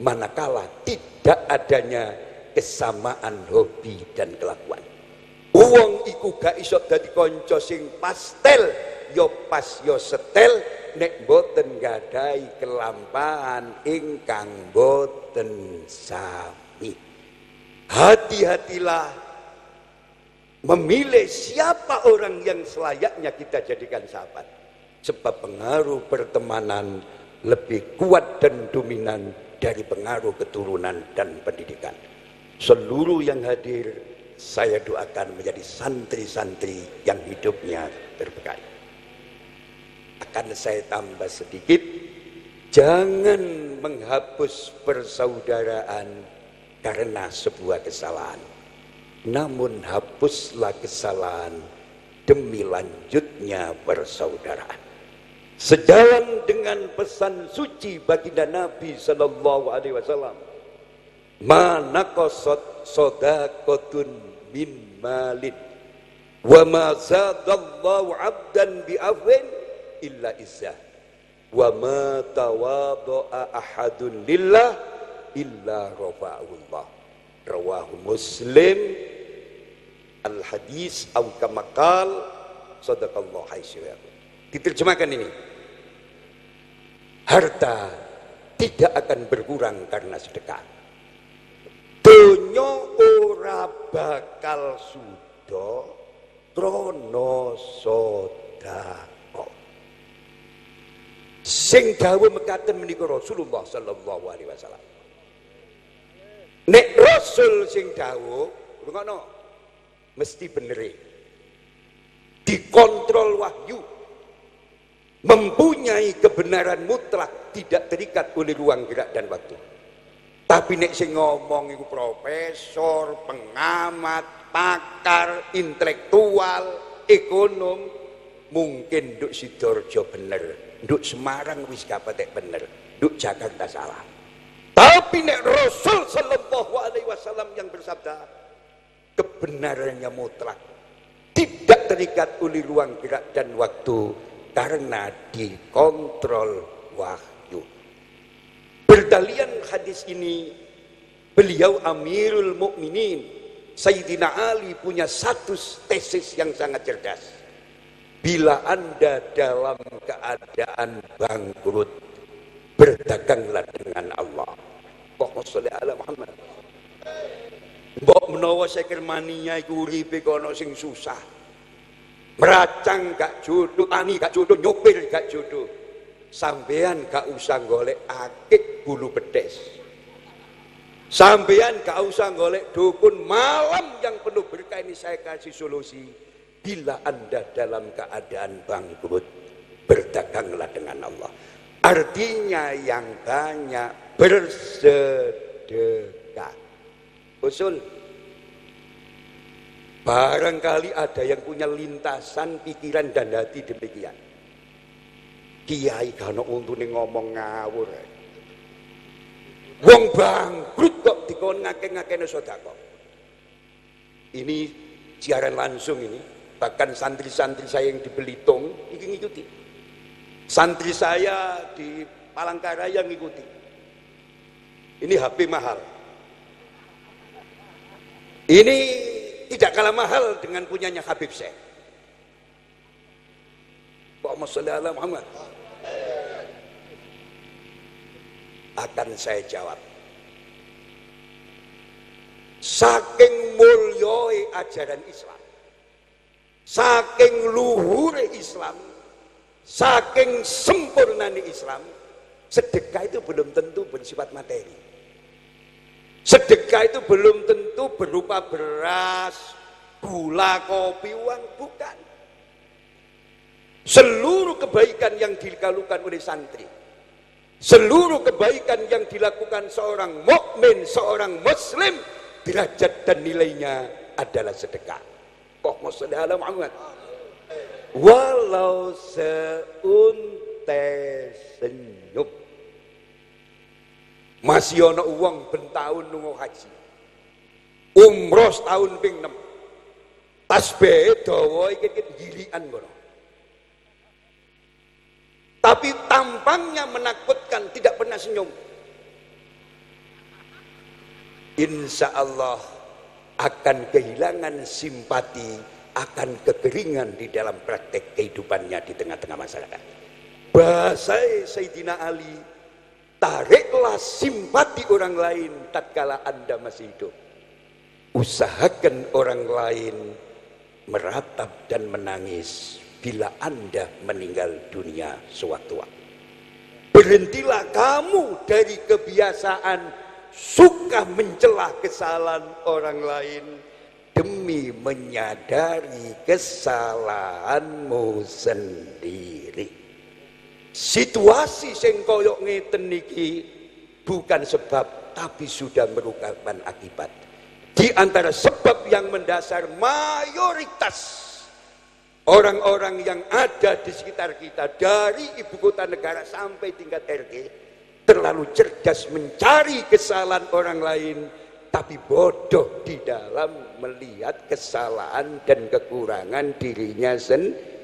manakala tidak adanya kesamaan hobi dan kelakuan. Uang iku gak iso dadi kanca sing pastel yo pas yo setel nek boten gadai kelampahan ingkang boten Hati-hatilah memilih siapa orang yang selayaknya kita jadikan sahabat. Sebab pengaruh pertemanan lebih kuat dan dominan dari pengaruh keturunan dan pendidikan. Seluruh yang hadir saya doakan menjadi santri-santri yang hidupnya terberkah. Akan saya tambah sedikit, jangan menghapus persaudaraan karena sebuah kesalahan. Namun hapuslah kesalahan demi lanjutnya persaudaraan. Sejalan dengan pesan suci baginda Nabi Sallallahu Alaihi Wasallam, mana kosot sodakotun min malin, wa ma zadallahu abdan bi afwin illa izzah, wa ma tawadu'a ahadun lillah illa rafa'ullah rawahu muslim. Al hadis au kamakal. Sadaqallahu haitsu diterjemahkan ini. Harta tidak akan berkurang karena sedekah. Dunyo ora bakal sudo krono sodako sing dawuh mekaten menika Rasulullah sallallahu alaihi wasallam nek rasul sing dawuh rungono mesti bener dikontrol wahyu. Mempunyai kebenaran mutlak tidak terikat oleh ruang gerak dan waktu. Tapi nek sing ngomong iku profesor, pengamat, pakar, intelektual, ekonom mungkin nduk Sidoarjo bener, nduk Semarang wis kapatek bener, nduk Jakarta salah. Tapi nek Rasul sallallahu alaihi wasallam yang bersabda kebenarannya mutlak tidak terikat oleh ruang gerak dan waktu karena dikontrol wahyu. Berdalian hadis ini beliau Amirul Mukminin Sayyidina Ali punya satu tesis yang sangat cerdas. Bila Anda dalam keadaan bangkrut, berdaganglah dengan Allah. Allahumma sholli ala Muhammad. Mbok menawa sekir mania iku uripe kono sing susah. Meracang gak jodoh, tani gak jodoh, nyopir gak jodoh. Sampean gak usah golek akik bulu bedes. Sampean gak usah golek dukun malam yang penuh berkah ini saya kasih solusi. Bila Anda dalam keadaan bangkrut, berdaganglah dengan Allah. Artinya yang banyak bersedekah. Usul. Barangkali ada yang punya lintasan pikiran dan hati demikian. Kiai kano untune ngomong ngawur. Wong bangkrut kok dikon ngake-ngakene sedekah. Ini siaran langsung ini. Bahkan santri-santri saya yang di Belitung ini ngikuti. Santri saya di Palangkaraya ngikuti. Ini HP mahal. Ini tidak kalah mahal dengan punyanya Habib Syekh. Allahumma sholli ala Muhammad. Akan saya jawab. Saking mulyoi ajaran Islam. Saking luhure Islam. Saking sempurnanya Islam. Sedekah itu belum tentu bersifat materi. Sedekah itu belum tentu berupa beras, gula, kopi, uang, bukan. Seluruh kebaikan yang dilakukan oleh santri, seluruh kebaikan yang dilakukan seorang mukmin, seorang muslim, derajat dan nilainya adalah sedekah. Kok Muhammad? Walau seunte senyum masih ana uang bentahun nunggu haji. Umroh setahun ping 6. Tasbih dawa iki gilian kono. Tapi tampangnya menakutkan, tidak pernah senyum. Insya Allah akan kehilangan simpati, akan kekeringan di dalam praktek kehidupannya di tengah-tengah masyarakat. Bahasa Sayyidina Ali Tariklah simpati orang lain tatkala Anda masih hidup. Usahakan orang lain meratap dan menangis bila Anda meninggal dunia sewaktu-waktu. Berhentilah kamu dari kebiasaan suka mencela kesalahan orang lain demi menyadari kesalahanmu sendiri. Situasi sing koyok bukan sebab tapi sudah merupakan akibat. Di antara sebab yang mendasar mayoritas orang-orang yang ada di sekitar kita dari ibu kota negara sampai tingkat RT terlalu cerdas mencari kesalahan orang lain tapi bodoh di dalam melihat kesalahan dan kekurangan dirinya sendiri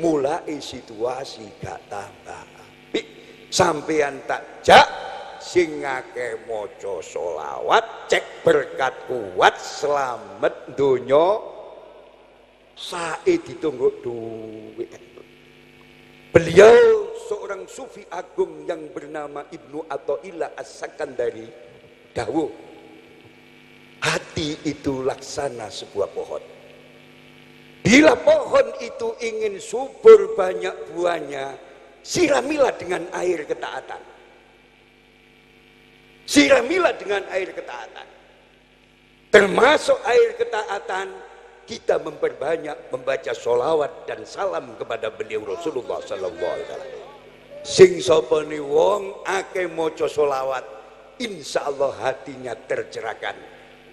mulai situasi gak tambah apik. Sampean tak jak sing ngake maca selawat cek berkat kuat selamat donya. Sae ditunggu duit. Beliau seorang sufi agung yang bernama Ibnu Athaillah As-Sakandari. Dawuh hati itu laksana sebuah pohon. Bila pohon itu ingin subur banyak buahnya, siramilah dengan air ketaatan. Siramilah dengan air ketaatan. Termasuk air ketaatan, kita memperbanyak membaca solawat dan salam kepada beliau Rasulullah Sallallahu Alaihi Wasallam. Sing sapa ni wong ake moco solawat, insya Allah hatinya tercerahkan.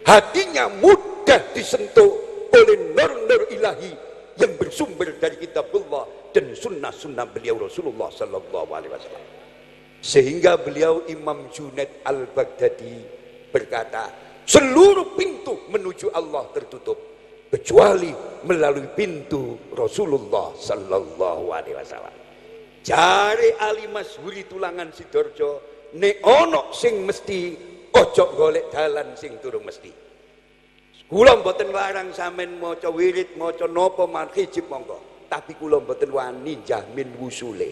Hatinya mudah disentuh oleh nur-nur ilahi yang bersumber dari kitabullah dan sunnah-sunnah beliau Rasulullah Sallallahu Alaihi Wasallam. Sehingga beliau Imam Junaid Al-Baghdadi berkata, Seluruh pintu menuju Allah tertutup kecuali melalui pintu Rasulullah sallallahu alaihi wasallam. Cari Ali Maswuri tulangan Sidorjo ne sing mesti ojo golek dalan sing turun mesti. Kula mboten larang sampean maca wirid, maca napa man hijib monggo, tapi kula mboten wani jamin wusule.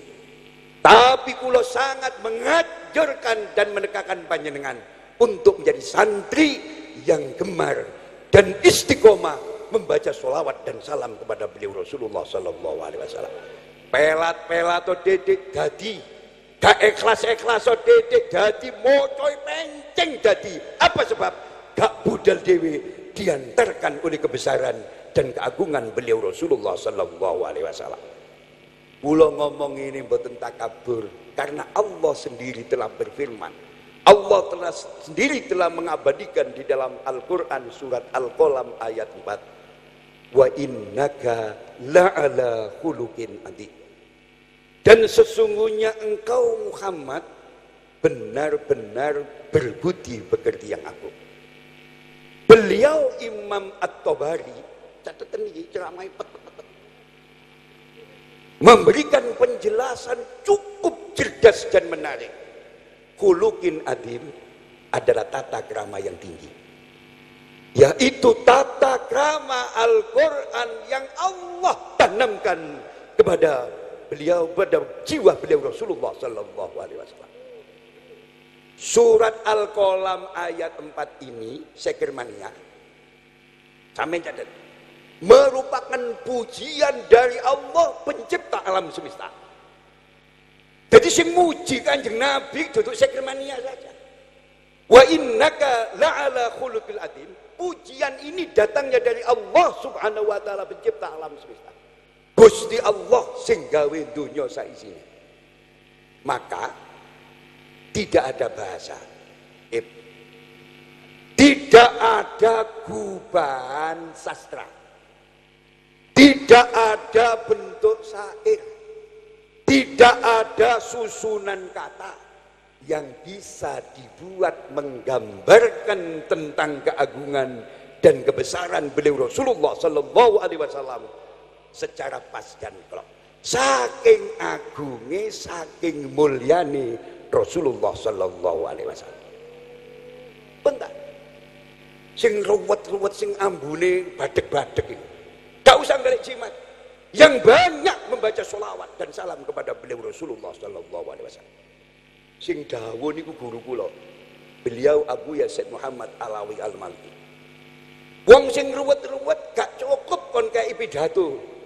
Tapi kula sangat mengajarkan dan menegakkan panjenengan untuk menjadi santri yang gemar dan istiqomah membaca solawat dan salam kepada beliau Rasulullah Sallallahu Alaihi Wasallam. Pelat pelat atau dedek dadi, gak ikhlas ikhlas atau dedek dadi, mocoy penceng dadi. Apa sebab? Gak budal dewi diantarkan oleh kebesaran dan keagungan beliau Rasulullah Sallallahu Alaihi Wasallam. Pulau ngomong ini buatan takabur karena Allah sendiri telah berfirman Allah telah sendiri telah mengabadikan di dalam Al-Quran surat Al-Qalam ayat 4 wa innaka la'ala khuluqin adi dan sesungguhnya engkau Muhammad benar-benar berbudi pekerti yang aku beliau Imam At-Tabari catatan ini ceramah memberikan penjelasan cukup cerdas dan menarik. Kulukin adim adalah tata krama yang tinggi. Yaitu tata krama Al-Quran yang Allah tanamkan kepada beliau pada jiwa beliau Rasulullah Sallallahu Alaihi Wasallam. Surat Al-Qalam ayat 4 ini sekirmania sampai catat merupakan pujian dari Allah pencipta alam semesta. Jadi sing muji Kanjeng Nabi duduk sekirmania saja. Wa innaka la'ala khuluqil adim. Pujian ini datangnya dari Allah Subhanahu wa taala pencipta alam semesta. Gusti Allah sing gawe dunya saisine. Maka tidak ada bahasa. Tidak ada gubahan sastra. Tidak ada bentuk syair tidak ada susunan kata yang bisa dibuat menggambarkan tentang keagungan dan kebesaran beliau Rasulullah Sallallahu Alaihi Wasallam secara pas dan klop. Saking agungnya, saking mulyani Rasulullah Sallallahu Alaihi Wasallam. Bentar. Sing ruwet-ruwet, sing ambune badek-badek itu. Gak usah ngelik jimat yang banyak membaca solawat dan salam kepada beliau Rasulullah Sallallahu Alaihi Wasallam. Sing dawuh niku guru kula. Beliau Abu Yasid Muhammad Alawi Al Malki. Wong sing ruwet-ruwet gak cukup kon kayak pidato.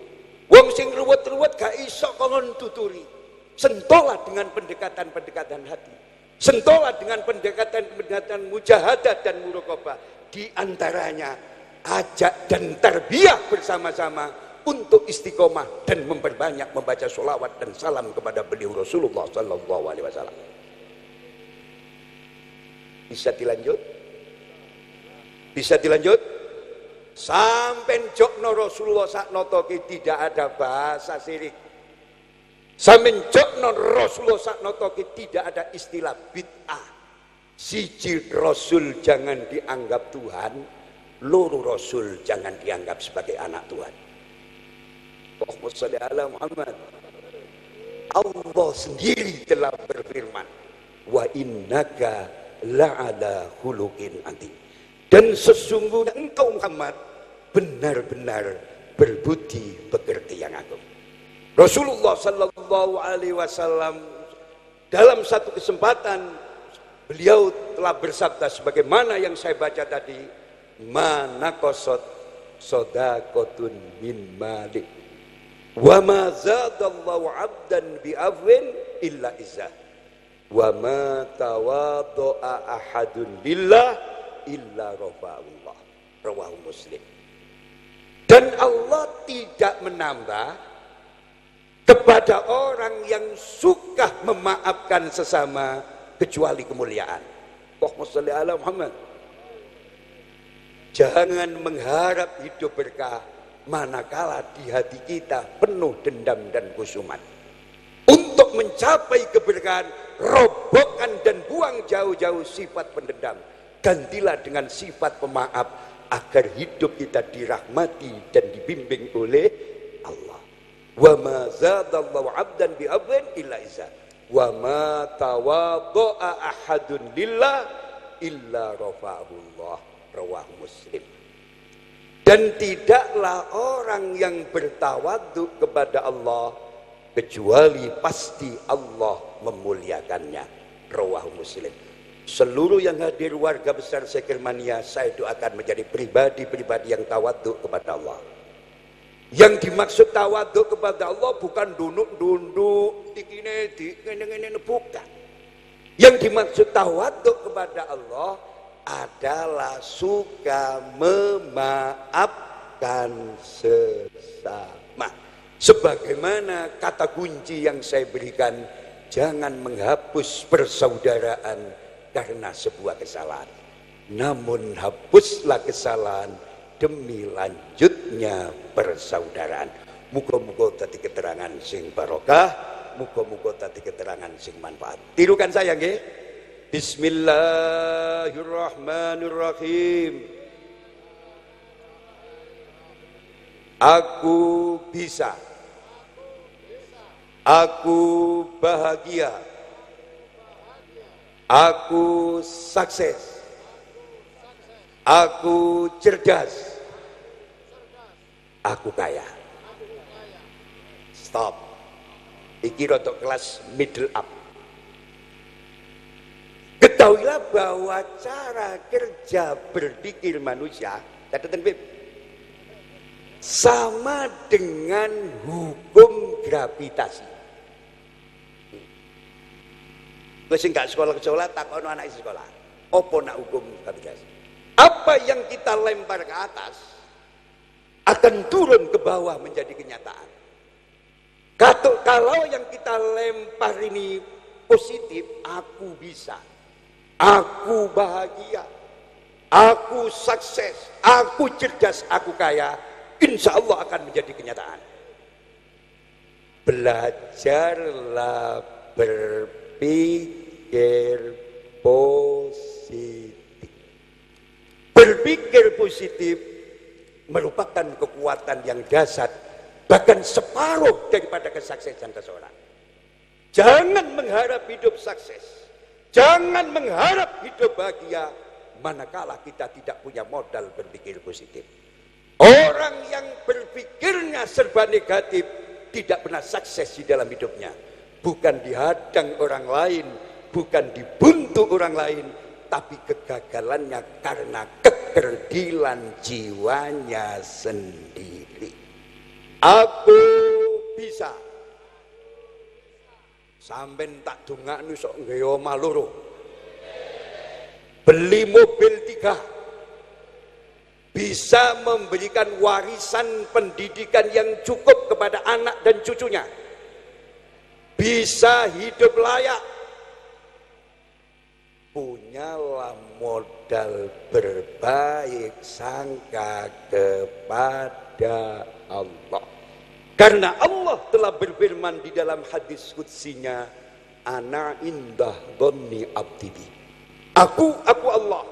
Wong sing ruwet-ruwet gak iso kon tuturi. Sentolah dengan pendekatan-pendekatan hati. Sentolah dengan pendekatan-pendekatan mujahadah dan murokobah. Di antaranya ajak dan terbiak bersama-sama untuk istiqomah dan memperbanyak membaca solawat dan salam kepada beliau Rasulullah Sallallahu Alaihi Wasallam. Bisa dilanjut? Bisa dilanjut? Sampai jokno Rasulullah saknotoki tidak ada bahasa sirik. Sampai jokno Rasulullah saknotoki tidak ada istilah bid'ah. Siji Rasul jangan dianggap Tuhan, loro Rasul jangan dianggap sebagai anak Tuhan. Allahumma Muhammad. Allah sendiri telah berfirman, wa innaka la'ala khuluqin adi. Dan sesungguhnya engkau Muhammad benar-benar berbudi pekerti yang agung. Rasulullah Sallallahu Alaihi Wasallam dalam satu kesempatan beliau telah bersabda sebagaimana yang saya baca tadi, mana kosot sodakotun min malik wa ma zadallahu abdan bi afwin illa izzah wa ma tawadu'a ahadun lillah illa rafa'ullah rawahu muslim. Dan Allah tidak menambah kepada orang yang suka memaafkan sesama kecuali kemuliaan. Allahumma salli ala Muhammad. Jangan mengharap hidup berkah manakala di hati kita penuh dendam dan kusuman untuk mencapai keberkahan, robohkan dan buang jauh-jauh sifat pendendam. Gantilah dengan sifat pemaaf agar hidup kita dirahmati dan dibimbing oleh Allah. Wa ma zadallahu 'abdan bi abdin illa izza. Wa ma tawadda'a ahadun lillah illa rafa'ahullah. Rawahu Muslim. Dan tidaklah orang yang bertawaduk kepada Allah kecuali pasti Allah memuliakannya rawahu muslim seluruh yang hadir warga besar Sekirmania saya doakan menjadi pribadi-pribadi yang tawaduk kepada Allah. Yang dimaksud tawaduk kepada Allah bukan dunduk-dunduk dikine ini bukan. Yang dimaksud tawaduk kepada Allah adalah suka memaafkan sesama. Sebagaimana kata kunci yang saya berikan, jangan menghapus persaudaraan karena sebuah kesalahan. Namun hapuslah kesalahan demi lanjutnya persaudaraan. Muka-muka tadi keterangan sing barokah, muka-muka tadi keterangan sing manfaat. Tirukan saya nggih. Bismillahirrahmanirrahim. Aku bisa Aku bahagia. Aku sukses. Aku cerdas. Aku kaya. Stop. Iki untuk kelas middle up. Ketahuilah bahwa cara kerja berpikir manusia, catatan Bib, sama dengan hukum gravitasi. Kowe sing gak sekolah sekolah takono anak sekolah. Apa nak hukum gravitasi? Apa yang kita lempar ke atas akan turun ke bawah menjadi kenyataan. Kalau yang kita lempar ini positif, aku bisa. Aku bahagia. Aku sukses. Aku cerdas, aku kaya insya Allah akan menjadi kenyataan. Belajarlah berpikir positif. Berpikir positif merupakan kekuatan yang dasar, bahkan separuh daripada kesuksesan seseorang. Jangan mengharap hidup sukses. Jangan mengharap hidup bahagia manakala kita tidak punya modal berpikir positif. Orang yang berpikirnya serba negatif tidak pernah sukses di dalam hidupnya. Bukan dihadang orang lain, bukan dibuntu orang lain, tapi kegagalannya karena kekerdilan jiwanya sendiri. Aku bisa. Sampai tak dungaknu sok nggawe omah Beli mobil tiga bisa memberikan warisan pendidikan yang cukup kepada anak dan cucunya bisa hidup layak punyalah modal berbaik sangka kepada Allah karena Allah telah berfirman di dalam hadis kutsinya ana indah dhanni abdi aku aku Allah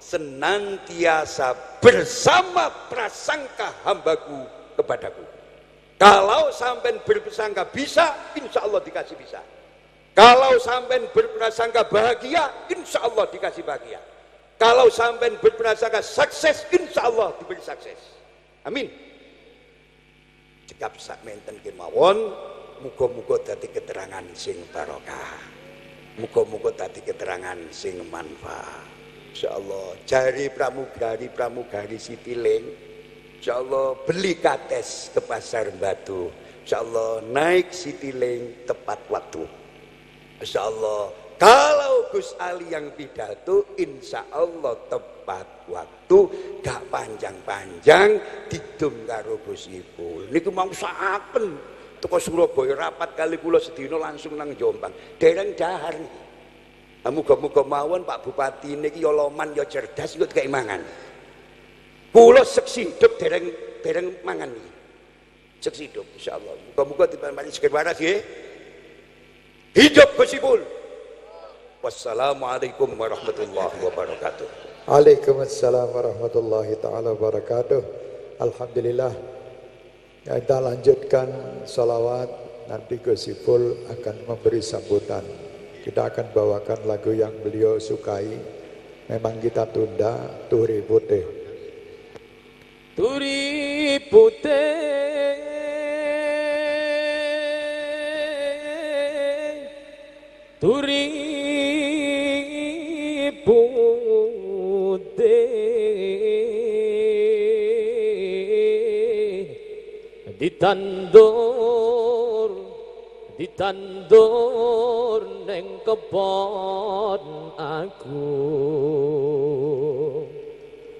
senantiasa bersama prasangka hambaku kepadaku. Kalau sampai berprasangka bisa, insya Allah dikasih bisa. Kalau sampai berprasangka bahagia, insya Allah dikasih bahagia. Kalau sampai berprasangka sukses, insya Allah diberi sukses. Amin. cekap sak menten kemawon muga-muga dadi keterangan sing barokah muga-muga dadi keterangan sing manfaat insyaallah jari pramugari pramugari Sitiling insyaallah beli kates ke pasar Batu insyaallah naik Sitiling tepat waktu insyaallah kalau Gus Ali yang pidato insya Allah tepat waktu gak panjang-panjang didum karo Gus Ipul niku mau saken teko Surabaya rapat kali kula sedina langsung nang Jombang dereng dahar Muga-muga mawon Pak Bupati niki ya loman ya cerdas ikut keimangan. Kula seksi hidup dereng dereng mangan iki. Seksi hidup insyaallah. Muga-muga diparingi sekir waras nggih. Hidup Gus Ipul. Wassalamualaikum warahmatullahi wabarakatuh. Waalaikumsalam warahmatullahi taala wabarakatuh. Alhamdulillah. Ya, kita lanjutkan salawat nanti Gus Ipul akan memberi sambutan. Kita akan bawakan lagu yang beliau sukai. Memang kita tunda Turi Putih. Turi Putih Turi ditandur ditandur neng kebon aku.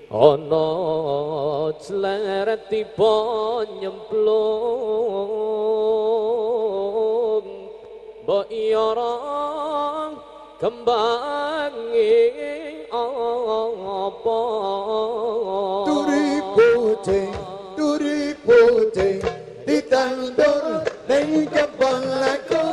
Ana cleret tiba nyemplung mbok yara kembang apa? Duri kucing duri kucing ditandur ning kebon lakon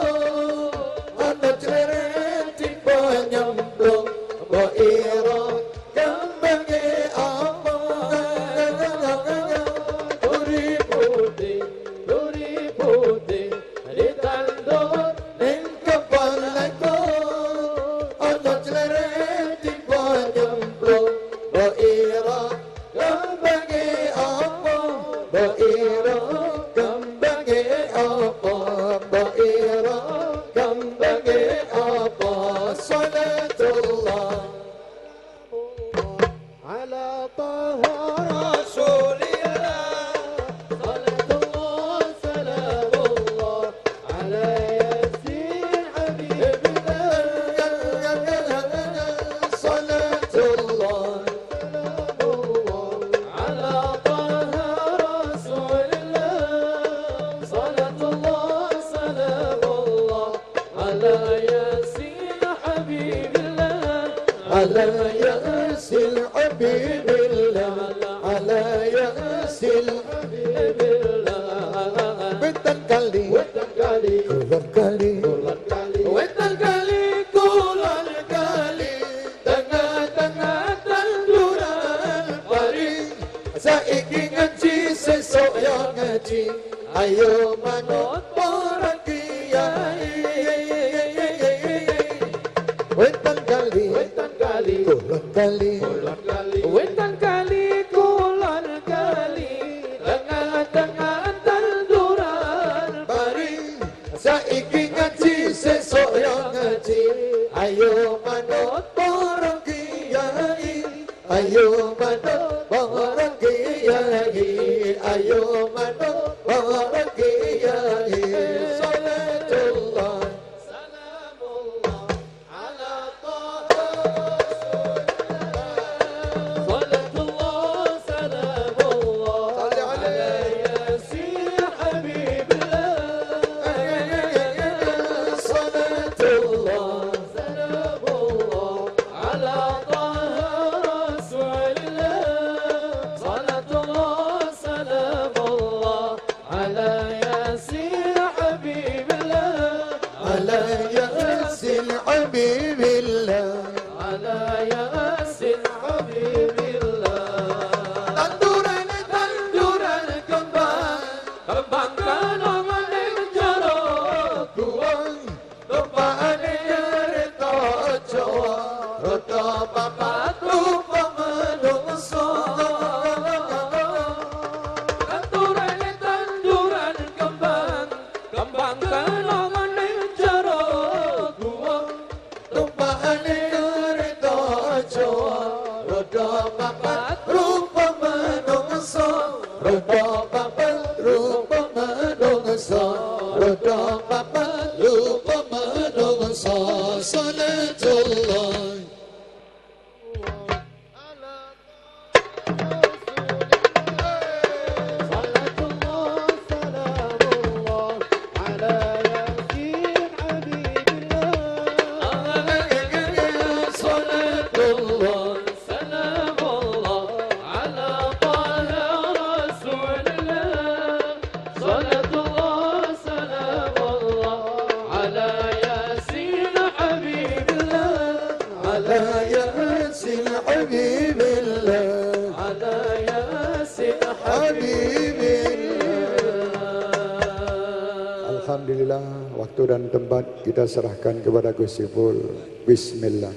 serahkan kepada Gus Ipul. Bismillah.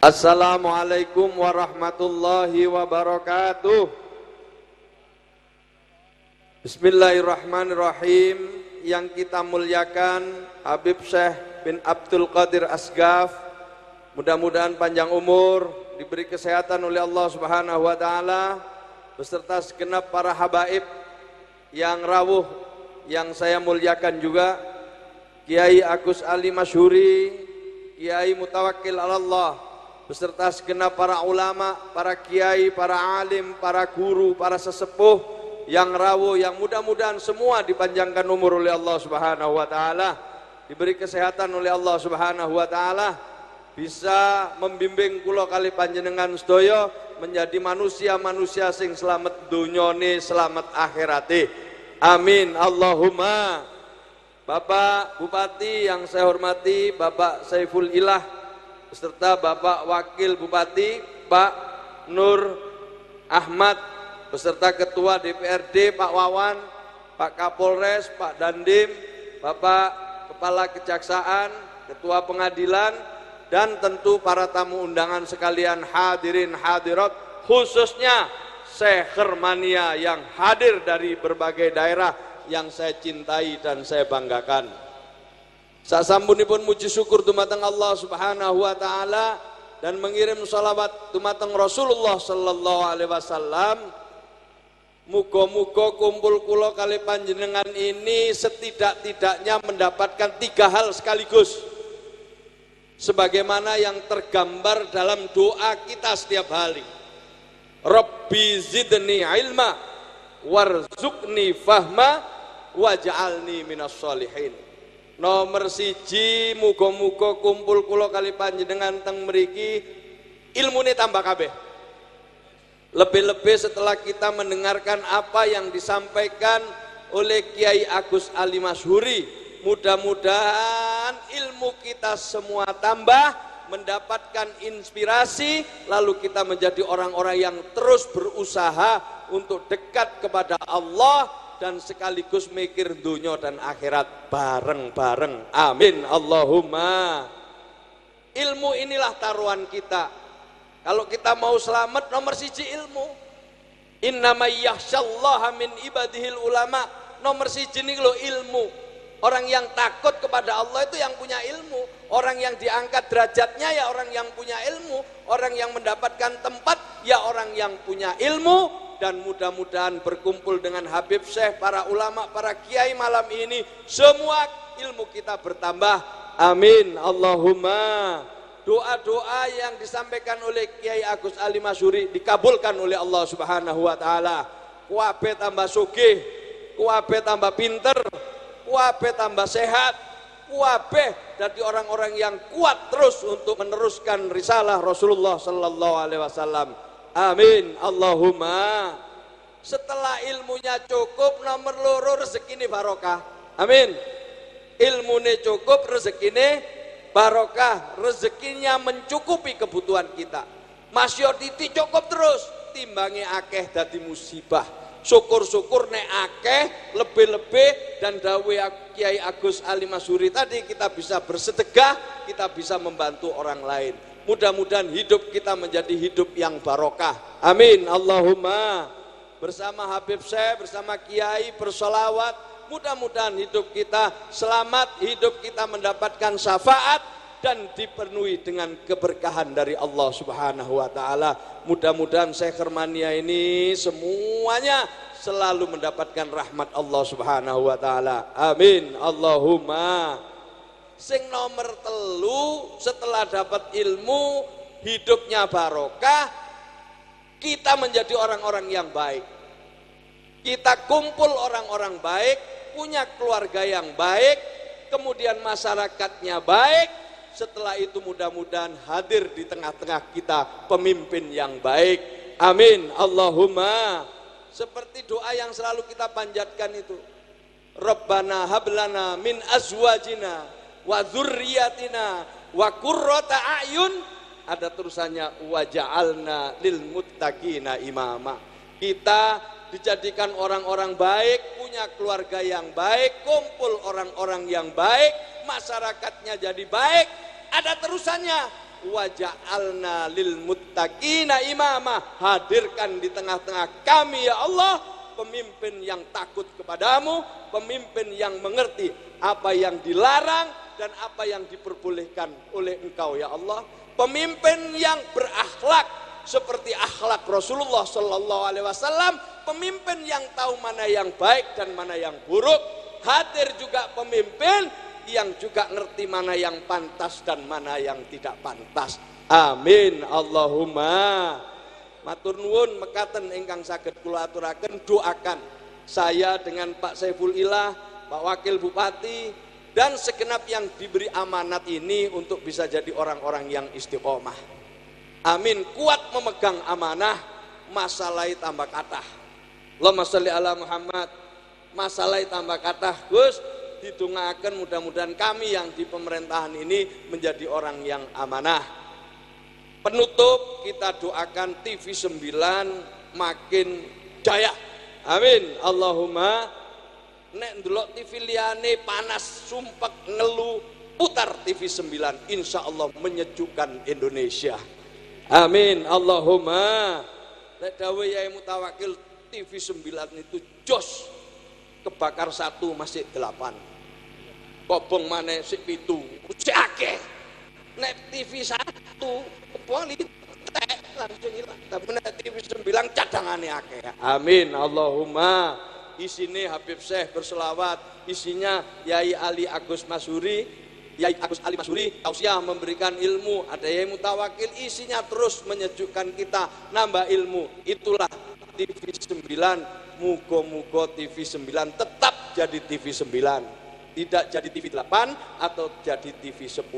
Assalamualaikum warahmatullahi wabarakatuh. Bismillahirrahmanirrahim. Yang kita muliakan Habib Syekh bin Abdul Qadir Asgaf. Mudah-mudahan panjang umur, diberi kesehatan oleh Allah Subhanahu wa taala beserta segenap para habaib yang rawuh yang saya muliakan juga Kiai Agus Ali Masyuri, Kiai Mutawakkil Allah beserta segenap para ulama, para kiai, para alim, para guru, para sesepuh yang rawuh yang mudah-mudahan semua dipanjangkan umur oleh Allah Subhanahu wa taala, diberi kesehatan oleh Allah Subhanahu wa taala, bisa membimbing kula kali panjenengan sedaya menjadi manusia-manusia sing selamat dunyane, selamat akhirate. Amin. Allahumma. Bapak Bupati yang saya hormati, Bapak Saiful Ilah beserta Bapak Wakil Bupati Pak Nur Ahmad beserta Ketua DPRD Pak Wawan, Pak Kapolres, Pak Dandim, Bapak Kepala Kejaksaan, Ketua Pengadilan dan tentu para tamu undangan sekalian hadirin hadirat khususnya Sekhermania yang hadir dari berbagai daerah yang saya cintai dan saya banggakan. Sasampunipun muji syukur dumateng Allah Subhanahu wa taala dan mengirim salawat dumateng Rasulullah sallallahu alaihi wasallam. Muga-muga kumpul kula kali panjenengan ini setidak-tidaknya mendapatkan tiga hal sekaligus. Sebagaimana yang tergambar dalam doa kita setiap hari. Rabbi zidni ilma warzuqni fahma waj'alni minas solihin. Nomor siji muga-muga kumpul kula kali panjenengan teng mriki ilmune tambah kabeh. Lebih-lebih setelah kita mendengarkan apa yang disampaikan oleh Kiai Agus Ali Masyhuri, mudah-mudahan ilmu kita semua tambah, mendapatkan inspirasi, lalu kita menjadi orang-orang yang terus berusaha untuk dekat kepada Allah dan sekaligus mikir dunia dan akhirat bareng-bareng. Amin. Allahumma. Ilmu inilah taruhan kita. Kalau kita mau selamat nomor siji ilmu. Innama yakhsyallaha min ibadihil ulama. Nomor siji lo ilmu. Orang yang takut kepada Allah itu yang punya ilmu. Orang yang diangkat derajatnya ya orang yang punya ilmu. Orang yang mendapatkan tempat ya orang yang punya ilmu dan mudah-mudahan berkumpul dengan Habib Syekh, para ulama, para kiai malam ini, semua ilmu kita bertambah. Amin. Allahumma. Doa-doa yang disampaikan oleh Kiai Agus Ali Masyuri dikabulkan oleh Allah Subhanahu wa taala. Kuabe tambah sugih, kuabe tambah pinter, kuabe tambah sehat, kuabe dari orang-orang yang kuat terus untuk meneruskan risalah Rasulullah sallallahu alaihi wasallam. Amin. Allahumma. Setelah ilmunya cukup, nomor loro rezeki ini barokah. Amin. Ilmunya cukup, rezeki ini barokah. Rezekinya mencukupi kebutuhan kita. Masya titi cukup terus. Timbangi akeh dadi musibah. Syukur-syukur nek akeh, lebih-lebih dan dawe Kiai Agus Ali Masuri tadi kita bisa bersedekah, kita bisa membantu orang lain. Mudah-mudahan hidup kita menjadi hidup yang barokah. Amin. Allahumma. Bersama Habib saya, bersama Kiai bersolawat. Mudah-mudahan hidup kita selamat, hidup kita mendapatkan syafaat dan dipenuhi dengan keberkahan dari Allah Subhanahu wa taala. Mudah-mudahan Syekh Hermania ini semuanya selalu mendapatkan rahmat Allah Subhanahu wa taala. Amin. Allahumma. Sing nomor telu setelah dapat ilmu hidupnya barokah kita menjadi orang-orang yang baik. Kita kumpul orang-orang baik, punya keluarga yang baik, kemudian masyarakatnya baik, setelah itu mudah-mudahan hadir di tengah-tengah kita pemimpin yang baik. Amin. Allahumma. Seperti doa yang selalu kita panjatkan itu. Rabbana hablana min azwajina wa dzurriyyatina wa qurrata a'yun ada terusannya waja'alna lil muttaqina imama. Kita dijadikan orang-orang baik, punya keluarga yang baik, kumpul orang-orang yang baik, masyarakatnya jadi baik. Ada terusannya. Waja'alna lil muttaqina imama. Hadirkan di tengah-tengah kami ya Allah pemimpin yang takut kepadamu pemimpin yang mengerti apa yang dilarang dan apa yang diperbolehkan oleh engkau ya Allah. Pemimpin yang berakhlak seperti akhlak Rasulullah Sallallahu Alaihi Wasallam pemimpin yang tahu mana yang baik dan mana yang buruk. Hadir juga pemimpin yang juga ngerti mana yang pantas dan mana yang tidak pantas. Amin. Allahumma. Matur nuwun mekaten ingkang saged kula aturaken doakan saya dengan Pak Saiful Ilah, Pak Wakil Bupati dan segenap yang diberi amanat ini untuk bisa jadi orang-orang yang istiqomah. Amin. Kuat memegang amanah, masalah tambah kata. Allahumma sholli ala Muhammad. Masalah tambah kata. Gus, ditungakan mudah-mudahan kami yang di pemerintahan ini menjadi orang yang amanah. Penutup kita doakan TV 9 makin jaya. Amin. Allahumma nek ndelok TV liyane panas sumpek ngelu putar TV 9 insya Allah menyejukkan Indonesia. Amin. Allahumma nek dawe yai mutawakil TV 9 itu jos kebakar satu masih delapan kobong mana si pitu. Si akeh. Nek TV satu politik langsung hilang. Tapi nek TV sembilan cadangannya akeh. Amin. Allahumma. Isini Habib Syekh berselawat. Isinya Yai Ali Agus Masuri. Yai Agus Ali Masuri tausiah memberikan ilmu. Ada Yai Mutawakil isinya terus menyejukkan kita. Nambah ilmu. Itulah TV 9 mugo-mugo TV 9 tetap jadi TV 9 tidak jadi TV 8 atau jadi TV 10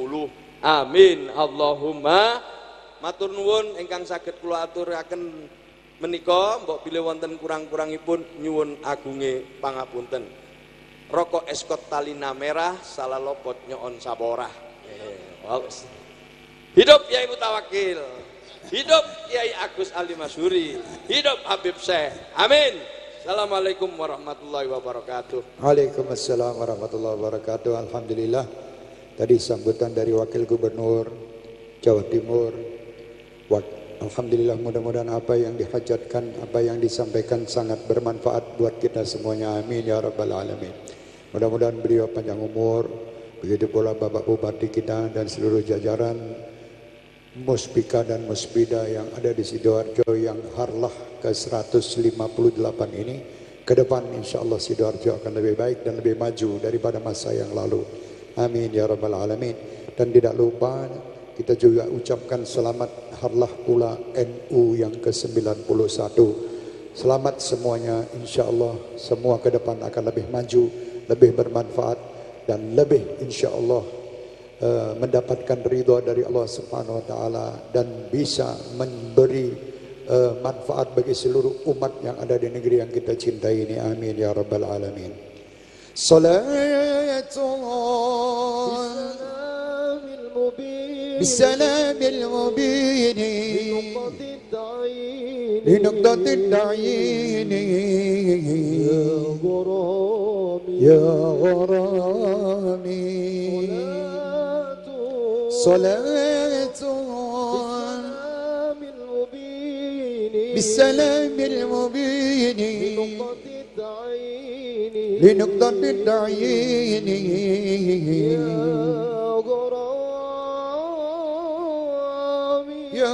amin. Allahumma matur nuwun ingkang saged kula aturaken menika mbok bilih wonten kurang-kurangipun nyuwun agunge pangapunten. Rokok eskot talina merah salah lopot nyoon sabora hidup Yai Mutawakil. Hidup Kiai Agus Ali Masuri. Hidup Habib Syekh. Amin Assalamualaikum warahmatullahi wabarakatuh. Waalaikumsalam warahmatullahi wabarakatuh. Alhamdulillah. Tadi sambutan dari Wakil Gubernur Jawa Timur. Alhamdulillah mudah-mudahan apa yang dihajatkan, apa yang disampaikan sangat bermanfaat buat kita semuanya. Amin ya rabbal alamin. Mudah-mudahan beliau panjang umur. Begitu pula Bapak Bupati kita dan seluruh jajaran muspika dan muspida yang ada di Sidoarjo yang harlah ke 158 ini. Ke depan insya Allah Sidoarjo akan lebih baik dan lebih maju daripada masa yang lalu. Amin ya rabbal alamin. Dan tidak lupa kita juga ucapkan selamat harlah pula NU yang ke-91 selamat semuanya. Insya Allah semua ke depan akan lebih maju lebih bermanfaat dan lebih insya Allah Eh, mendapatkan ridha dari Allah Subhanahu wa taala dan bisa memberi uh, manfaat bagi seluruh umat yang ada di negeri yang kita cintai ini amin ya rabbal alamin salatullah بالسلام المبين لنقطة التعيين يا غرامي يا غرامي صلاة بالسلام المبين. لنقطة التعيين يا غرامي يا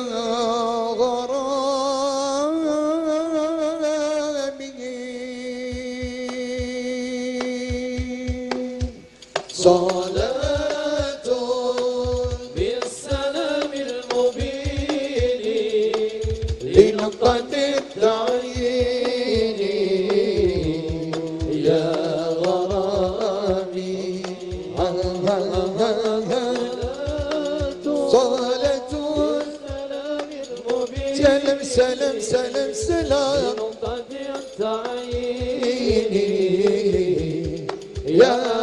Yeah.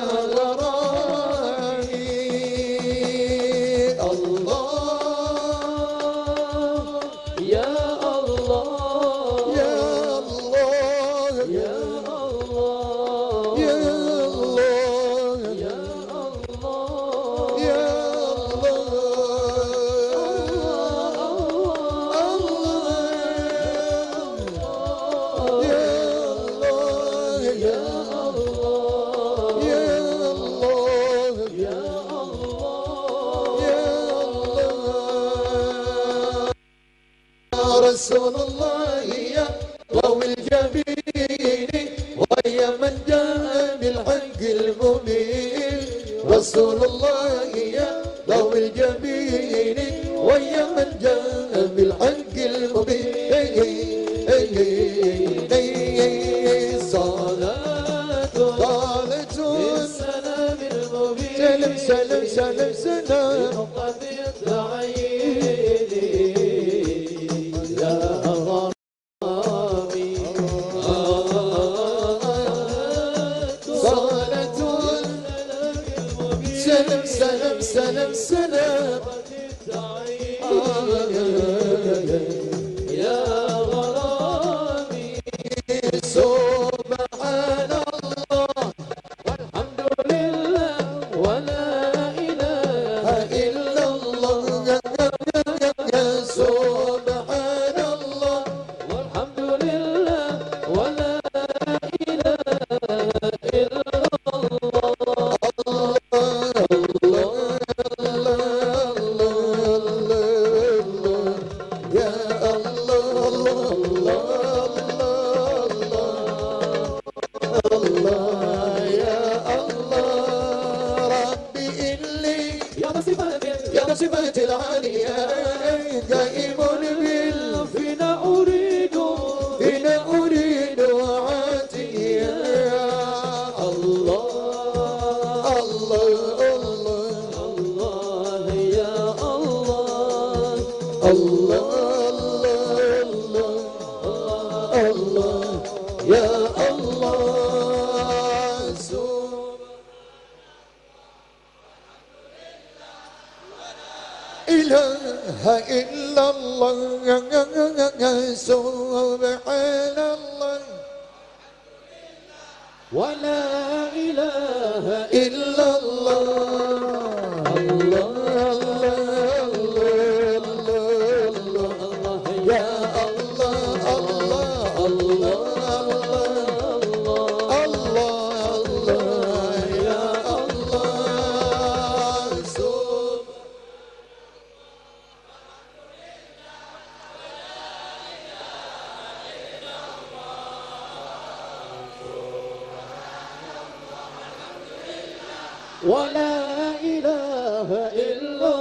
إلا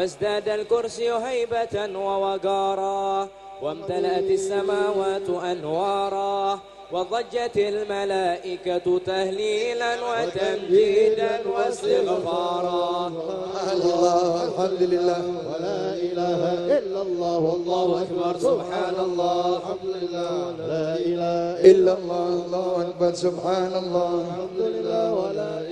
وازداد الكرسي هيبة ووقارا وامتلأت السماوات أنوارا وضجت الملائكة تهليلا وتمجيدا واستغفارا. الله الحمد لله ولا إله إلا الله والله أكبر سبحان الله الحمد لله لا إله إلا الله الله أكبر سبحان الله الحمد لله ولا إله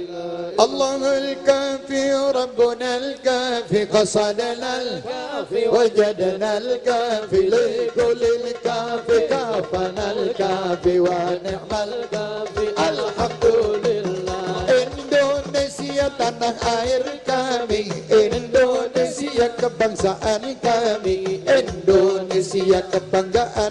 الله الكافي ربنا الكافي قصدنا الكافي وجدنا الكافي لكل الكافي كافنا الكافي ونعم الكافي الحمد لله. Indonesia tanah air kami Indonesia kebangsaan kami Indonesia kebanggaan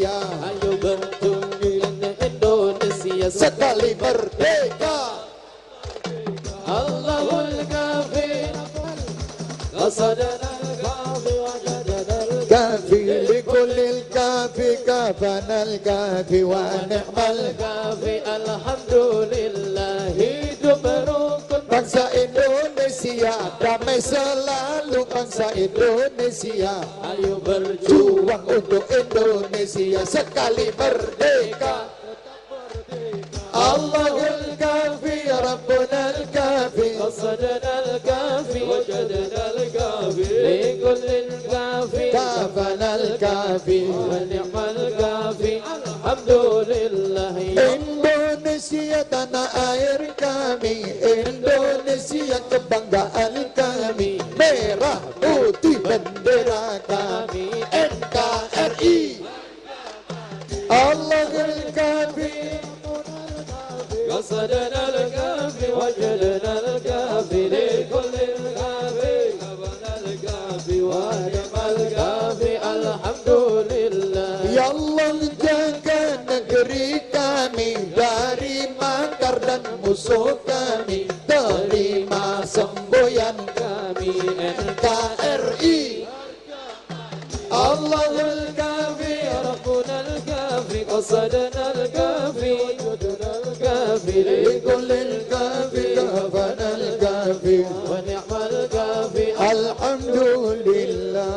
Indonesia ayo bertunjuk Indonesia sekali merdeka Allahul kafi قصدنا الكافي وجدنا الكافي كافي لكل الكافي كافنا الكافي ونعم الكافي Kafi Alhamdulillah hidup rukun Bangsa Indonesia damai selalu bangsa Indonesia Ayo علي برديكا الله الكافي ربنا الكافي قصدنا الكافي وجدنا الكافي لكل الكافي كافنا الكافي kami terima semboyan kami NKRI Allahul kafi ربنا الكافي قصدنا الكافي وجدنا الكافي لكل الكافي كفنا الكافي ونعم الكافي الحمد لله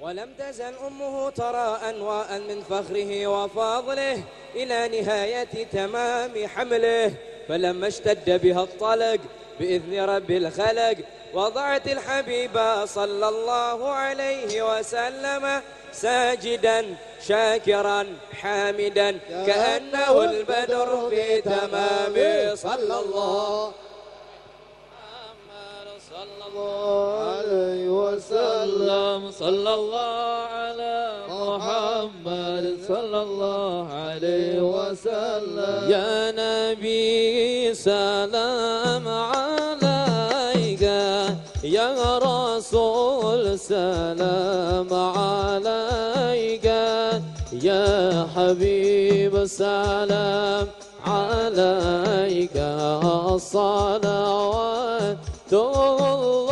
ولم تزل أمه ترى أنواء من فخره وفضله إلى نهاية تمام حمله فلما اشتد بها الطلق بإذن رب الخلق وضعت الحبيب صلى الله عليه وسلم ساجدا شاكرا حامدا كأنه البدر في تمام صلى الله صلى الله عليه وسلم. صلى الله على محمد. صلى الله عليه وسلم. يا نبي سلام عليك. يا رسول سلام عليك. يا حبيب سلام عليك. الصلوات Oh.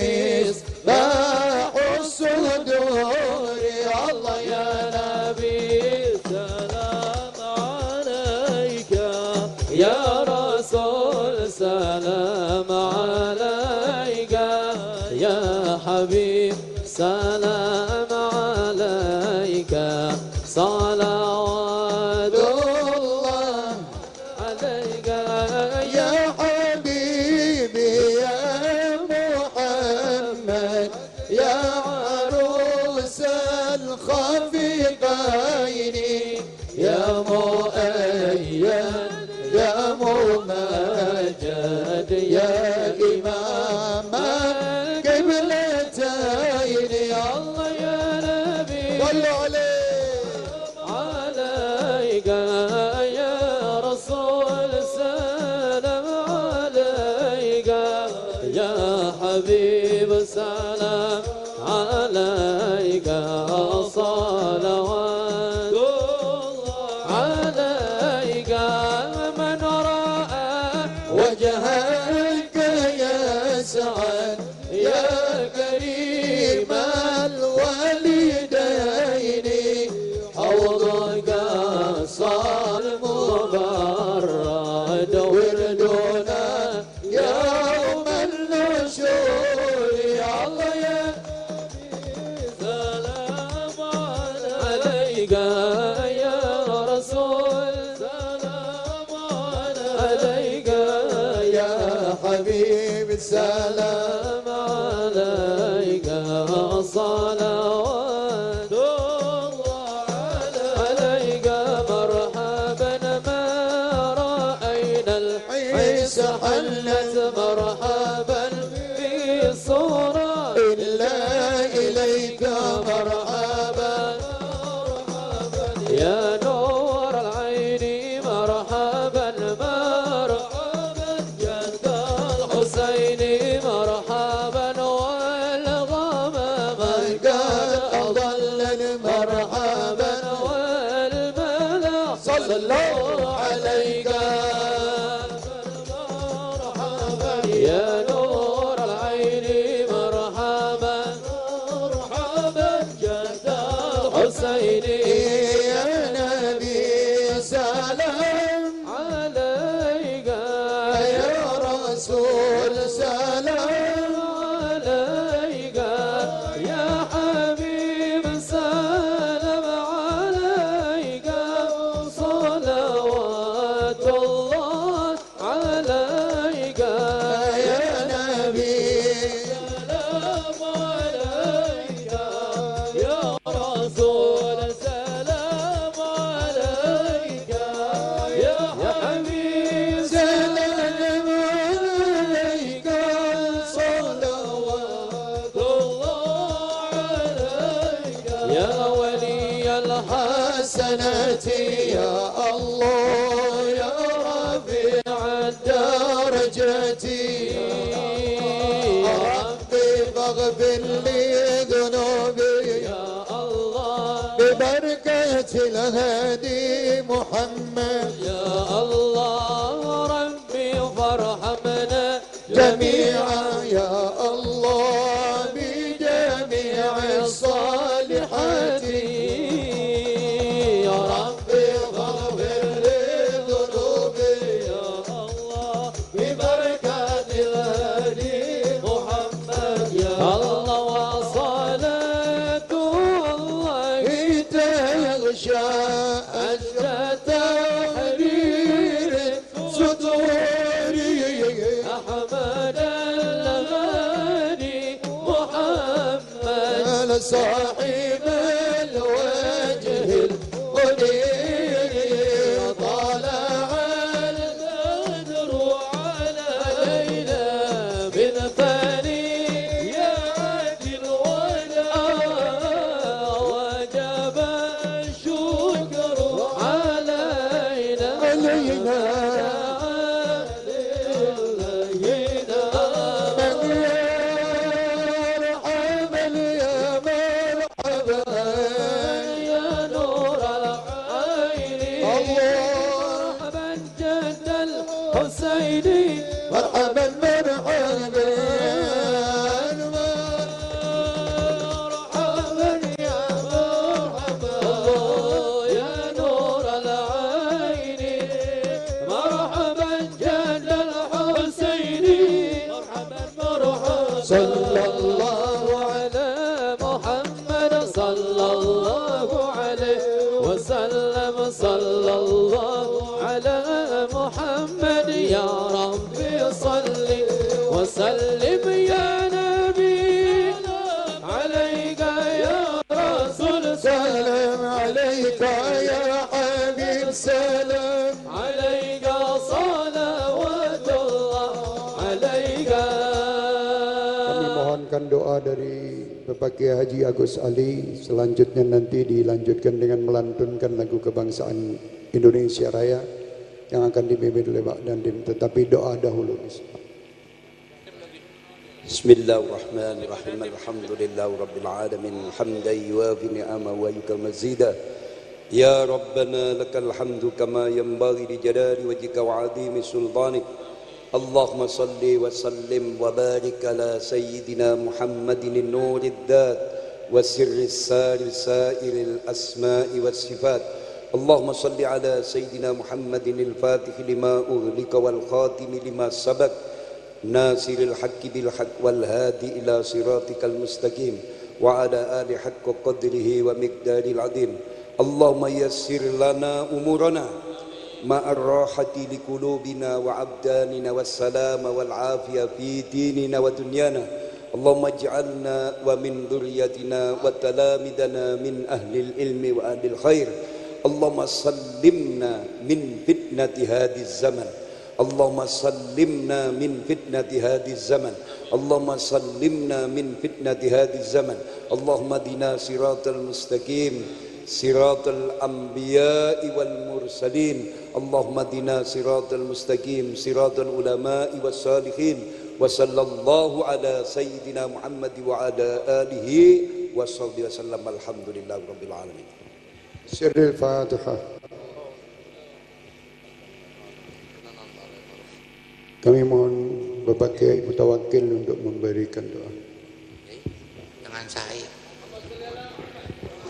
مصباح الصدور الله يا نبي. سلام عليك يا رسول. سلام عليك يا حبيب. سلام عليك. صلى Allah Allah. وسلم يا نبي عليك يا رسول سلام عليك يا حبيب سلام عليك صلوات الله عليك Kami mohonkan doa dari Bapak Kiai Haji Agus Ali. Selanjutnya nanti dilanjutkan dengan melantunkan lagu kebangsaan Indonesia Raya yang akan dipimpin oleh Pak Dandim. Tetapi doa dahulu. بسم الله الرحمن الرحيم. الحمد لله رب العالمين. حمدا يوافي نعمه ويكرم مزيدا يا ربنا لك الحمد كما ينبغي لجلال وجهك وعظيم سلطانك. اللهم صل وسلم وبارك على سيدنا محمد النور الذات والسر السار سائر الأسماء والصفات. اللهم صل على سيدنا محمد الفاتح لما أغلق والخاتم لما سبق. ناصر الحق بالحق والهادي إلى صراطك المستقيم وعلى آل حق قدره ومقدار العظيم. اللهم يسر لنا أمورنا. مع الراحة لقلوبنا وعبداننا والسلام والعافية في ديننا ودنيانا. اللهم اجعلنا ومن ذريتنا وتلامذنا من أهل العلم وأهل الخير. اللهم سلمنا من فتنة هذا الزمن. اللهم سلمنا من فتنة هذا الزمن. اللهم سلمنا من فتنة هذا الزمن. اللهم دنا صراط المستقيم. صراط الأنبياء والمرسلين. اللهم دنا صراط المستقيم. صراط العلماء والصالحين. وصلى الله على سيدنا محمد وعلى آله وصحبه وسلم. الحمد لله رب العالمين. Sir Al-Fatihah. Kami mohon Bapak Kiai Mutawakil untuk memberikan doa. dengan saya.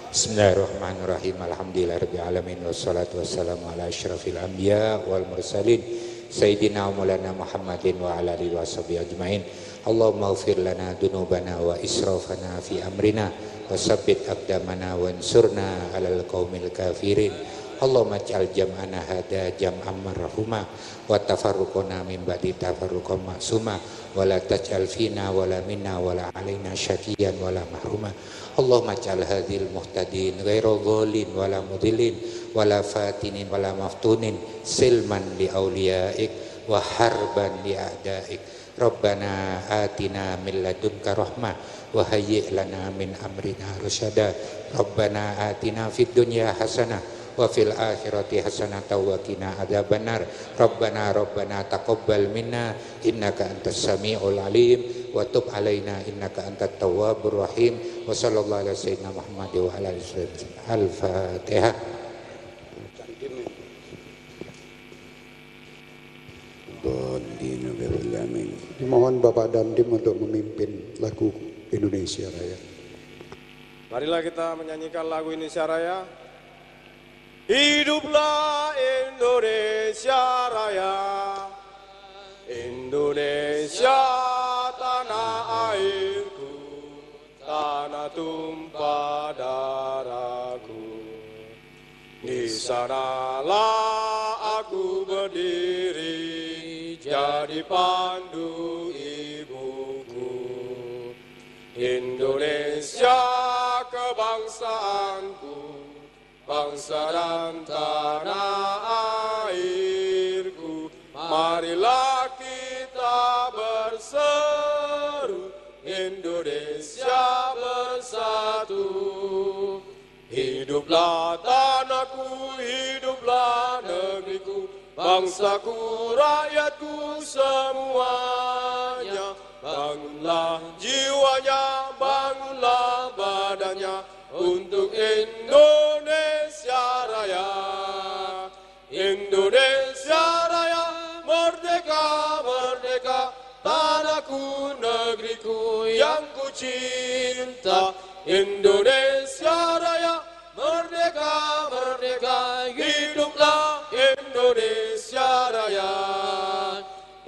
Bismillahirrahmanirrahim. Alhamdulillahirabbil alamin. Wassalatu wassalamu ala asyrafil anbiya wal mursalin. Sayyidina wa maulana Muhammadin wa ala alihi washabihi ajmain. Allahumma ighfir lana dunubana wa israfana fi amrina wa sabbit aqdamana wa ansurna alal qaumil kafirin Allahumma ij'al jam'ana hada jam'an marhuma wa tafarruqana min ba'di tafarruqan ma'suma wa la taj'al fina wa la minna wa la alaina syaqiyan wa la mahruma Allahumma ij'al hadhil muhtadin ghairu dhalin wa la mudillin wa la fatinin wa la maftunin silman li awliyaik wa harban li a'daik. Rabbana atina min ladunka rahmah wa hayyi' lana min amrina rasyada Rabbana atina fid dunya hasanah wa fil akhirati hasanatan wa qina adzabannar rabbana rabbana taqabbal minna innaka antas samiul alim wa tub alaina innaka antat tawwabur rahim wa sallallahu ala sayyidina muhammad wa ala alihi wasallam al-fatihah Dimohon Bapak Dandim untuk memimpin lagu Indonesia Raya. Marilah kita menyanyikan lagu Indonesia Raya. Hiduplah Indonesia Raya. Indonesia tanah airku, tanah tumpah darahku. sanalah aku berdiri jadi pandu ibuku Indonesia kebangsaanku bangsa dan tanah airku marilah kita berseru Indonesia bersatu Hiduplah tanahku, hiduplah negeriku, bangsaku, rakyatku semuanya. Bangunlah jiwanya, bangunlah badannya untuk Indonesia Raya. Indonesia Raya, merdeka, merdeka, tanahku, negeriku yang ku cinta. Indonesia Raya, merdeka, merdeka, hiduplah Indonesia Raya.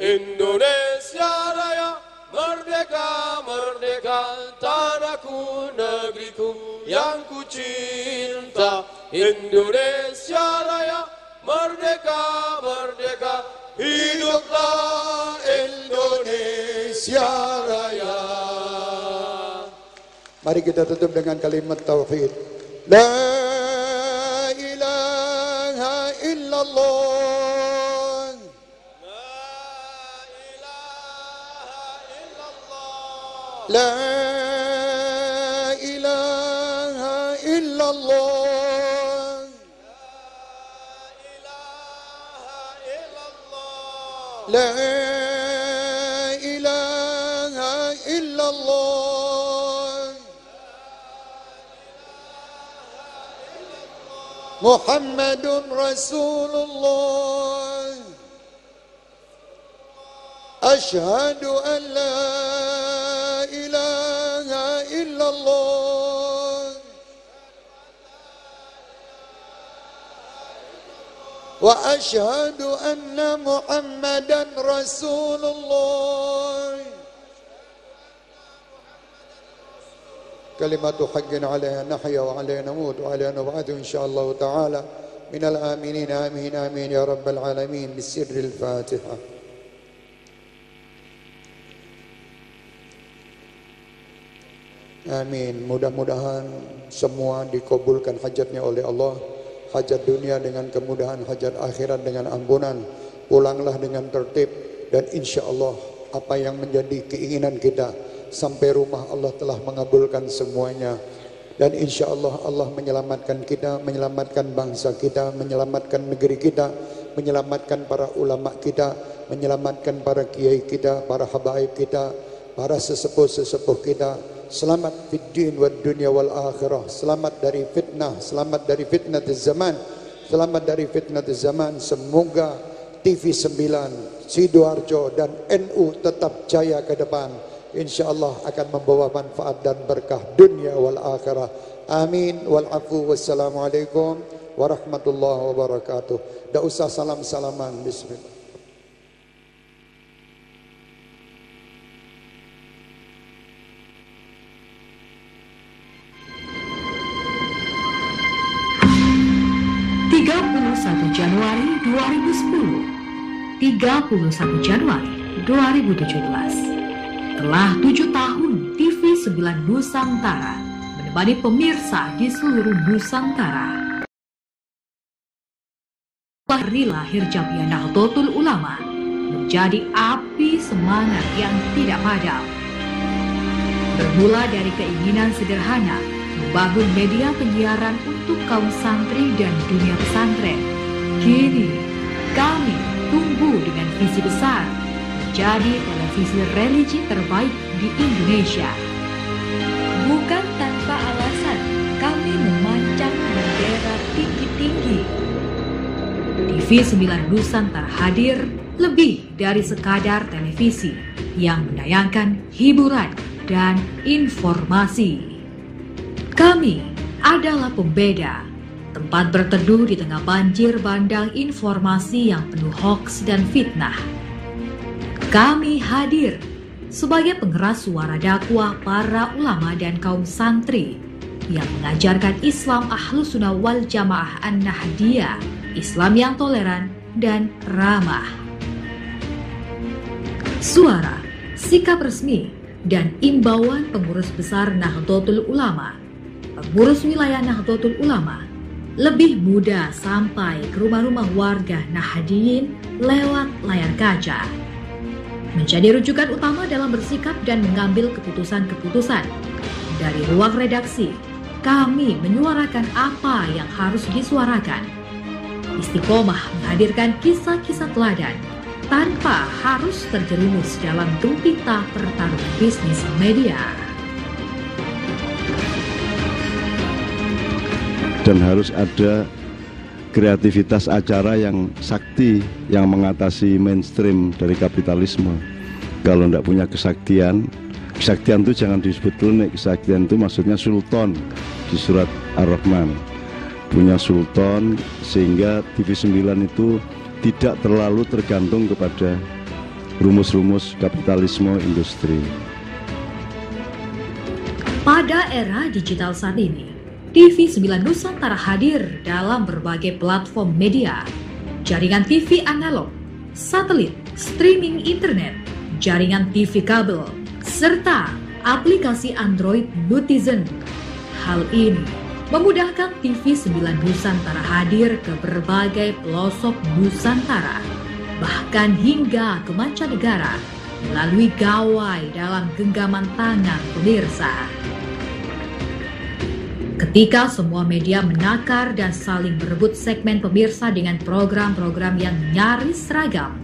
Indonesia Raya, merdeka, merdeka, tanahku, negeriku yang ku cinta. Indonesia Raya, merdeka, merdeka, hiduplah Indonesia Raya. Mari kita tutup dengan kalimat tauhid. La ilaha illallah. La ilaha La ilaha illallah. محمد رسول الله أشهد أن لا وأشهد أن محمدا رسول الله كلمة حق عليها نحيا وعليها نموت وعليها نبعث إن شاء الله تعالى من الآمنين آمين آمين يا رب العالمين بسر الفاتحة Amin. Mudah-mudahan semua dikabulkan hajatnya oleh Allah. Hajat dunia dengan kemudahan, hajat akhirat dengan ampunan. Pulanglah dengan tertib dan insya Allah apa yang menjadi keinginan kita sampai rumah Allah telah mengabulkan semuanya. Dan insya Allah Allah menyelamatkan kita, menyelamatkan bangsa kita, menyelamatkan negeri kita, menyelamatkan para ulama kita, menyelamatkan para kiai kita, para habaib kita, para sesepuh-sesepuh kita. Selamat fid din wad dunya wal akhirah. Selamat dari fitnah, selamat dari fitnah zaman. Selamat dari fitnah zaman. Semoga TV 9, Sidoarjo dan NU tetap jaya ke depan. InsyaAllah akan membawa manfaat dan berkah dunia wal akhirah. Amin wal afu wassalamualaikum warahmatullahi wabarakatuh. Tak usah salam-salaman. Bismillah. Januari 2010 31 Januari 2017 Telah tujuh tahun TV 9 Nusantara menemani pemirsa di seluruh Nusantara. Hari lahir Jamiah Nahdlatul Ulama menjadi api semangat yang tidak padam. Bermula dari keinginan sederhana membangun media penyiaran untuk kaum santri dan dunia pesantren Kini kami tumbuh dengan visi besar menjadi televisi religi terbaik di Indonesia. Bukan tanpa alasan kami memancang bendera tinggi-tinggi. TV 9 Nusantara hadir lebih dari sekadar televisi yang menayangkan hiburan dan informasi. Kami adalah pembeda tempat berteduh di tengah banjir bandang informasi yang penuh hoaks dan fitnah. Kami hadir sebagai pengeras suara dakwah para ulama dan kaum santri yang mengajarkan Islam Ahlus Sunnah wal Jamaah An-Nahdiyah, Islam yang toleran dan ramah. Suara, sikap resmi, dan imbauan pengurus besar Nahdlatul Ulama, pengurus wilayah Nahdlatul Ulama, lebih mudah sampai ke rumah-rumah warga Nahdiyin lewat layar kaca. Menjadi rujukan utama dalam bersikap dan mengambil keputusan-keputusan. Dari ruang redaksi, kami menyuarakan apa yang harus disuarakan. Istiqomah menghadirkan kisah-kisah teladan tanpa harus terjerumus dalam gempita pertarungan bisnis media. Dan harus ada kreativitas acara yang sakti yang mengatasi mainstream dari kapitalisme. Kalau tidak punya kesaktian, Kesaktian itu jangan disebut klinik, kesaktian itu maksudnya sultan di surat Ar-Rahman. Punya sultan sehingga TV9 itu tidak terlalu tergantung kepada rumus-rumus kapitalisme industri. Pada era digital saat ini, TV9 Nusantara hadir dalam berbagai platform media, jaringan TV analog, satelit, streaming internet, jaringan TV kabel, serta aplikasi Android Netizen. Hal ini memudahkan TV 9 Nusantara hadir ke berbagai pelosok Nusantara, bahkan hingga ke mancanegara melalui gawai dalam genggaman tangan pemirsa. Ketika semua media menakar dan saling berebut segmen pemirsa dengan program-program yang nyaris seragam,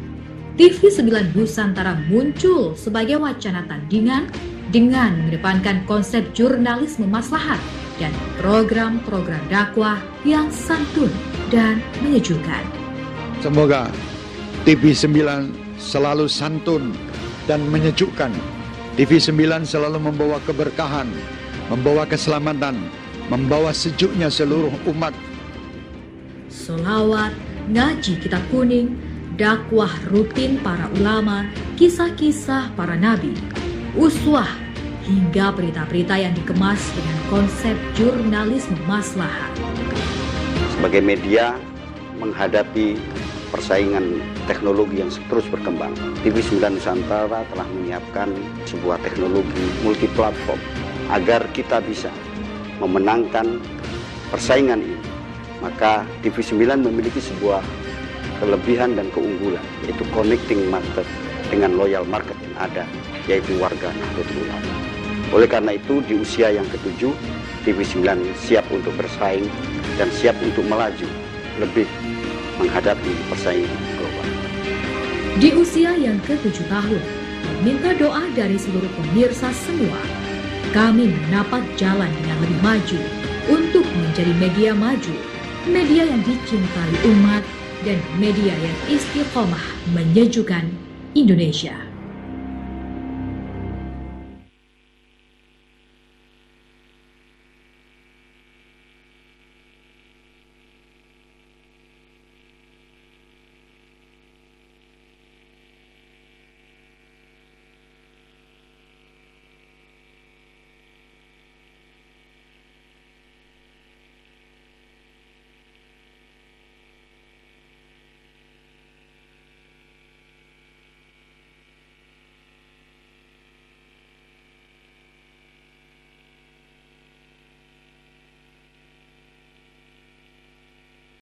TV 9 Nusantara muncul sebagai wacana tandingan dengan mengedepankan konsep jurnalisme maslahat dan program-program dakwah yang santun dan menyejukkan. Semoga TV 9 selalu santun dan menyejukkan. TV 9 selalu membawa keberkahan, membawa keselamatan, membawa sejuknya seluruh umat. Solawat, ngaji kitab kuning, dakwah rutin para ulama, kisah-kisah para nabi, uswah, hingga berita-berita yang dikemas dengan konsep jurnalisme maslahat. Sebagai media menghadapi persaingan teknologi yang terus berkembang, TV9 Nusantara telah menyiapkan sebuah teknologi multi platform agar kita bisa memenangkan persaingan ini. Maka TV9 memiliki sebuah kelebihan dan keunggulan yaitu connecting market dengan loyal market yang ada yaitu warga Nahdlatul Ulama. Oleh karena itu di usia yang ketujuh TV9 siap untuk bersaing dan siap untuk melaju lebih menghadapi persaingan global. Di usia yang ketujuh tahun, minta doa dari seluruh pemirsa semua, kami menapak jalan dengan lebih maju untuk menjadi media maju, media yang dicintai umat dan media yang istiqomah menyejukkan Indonesia.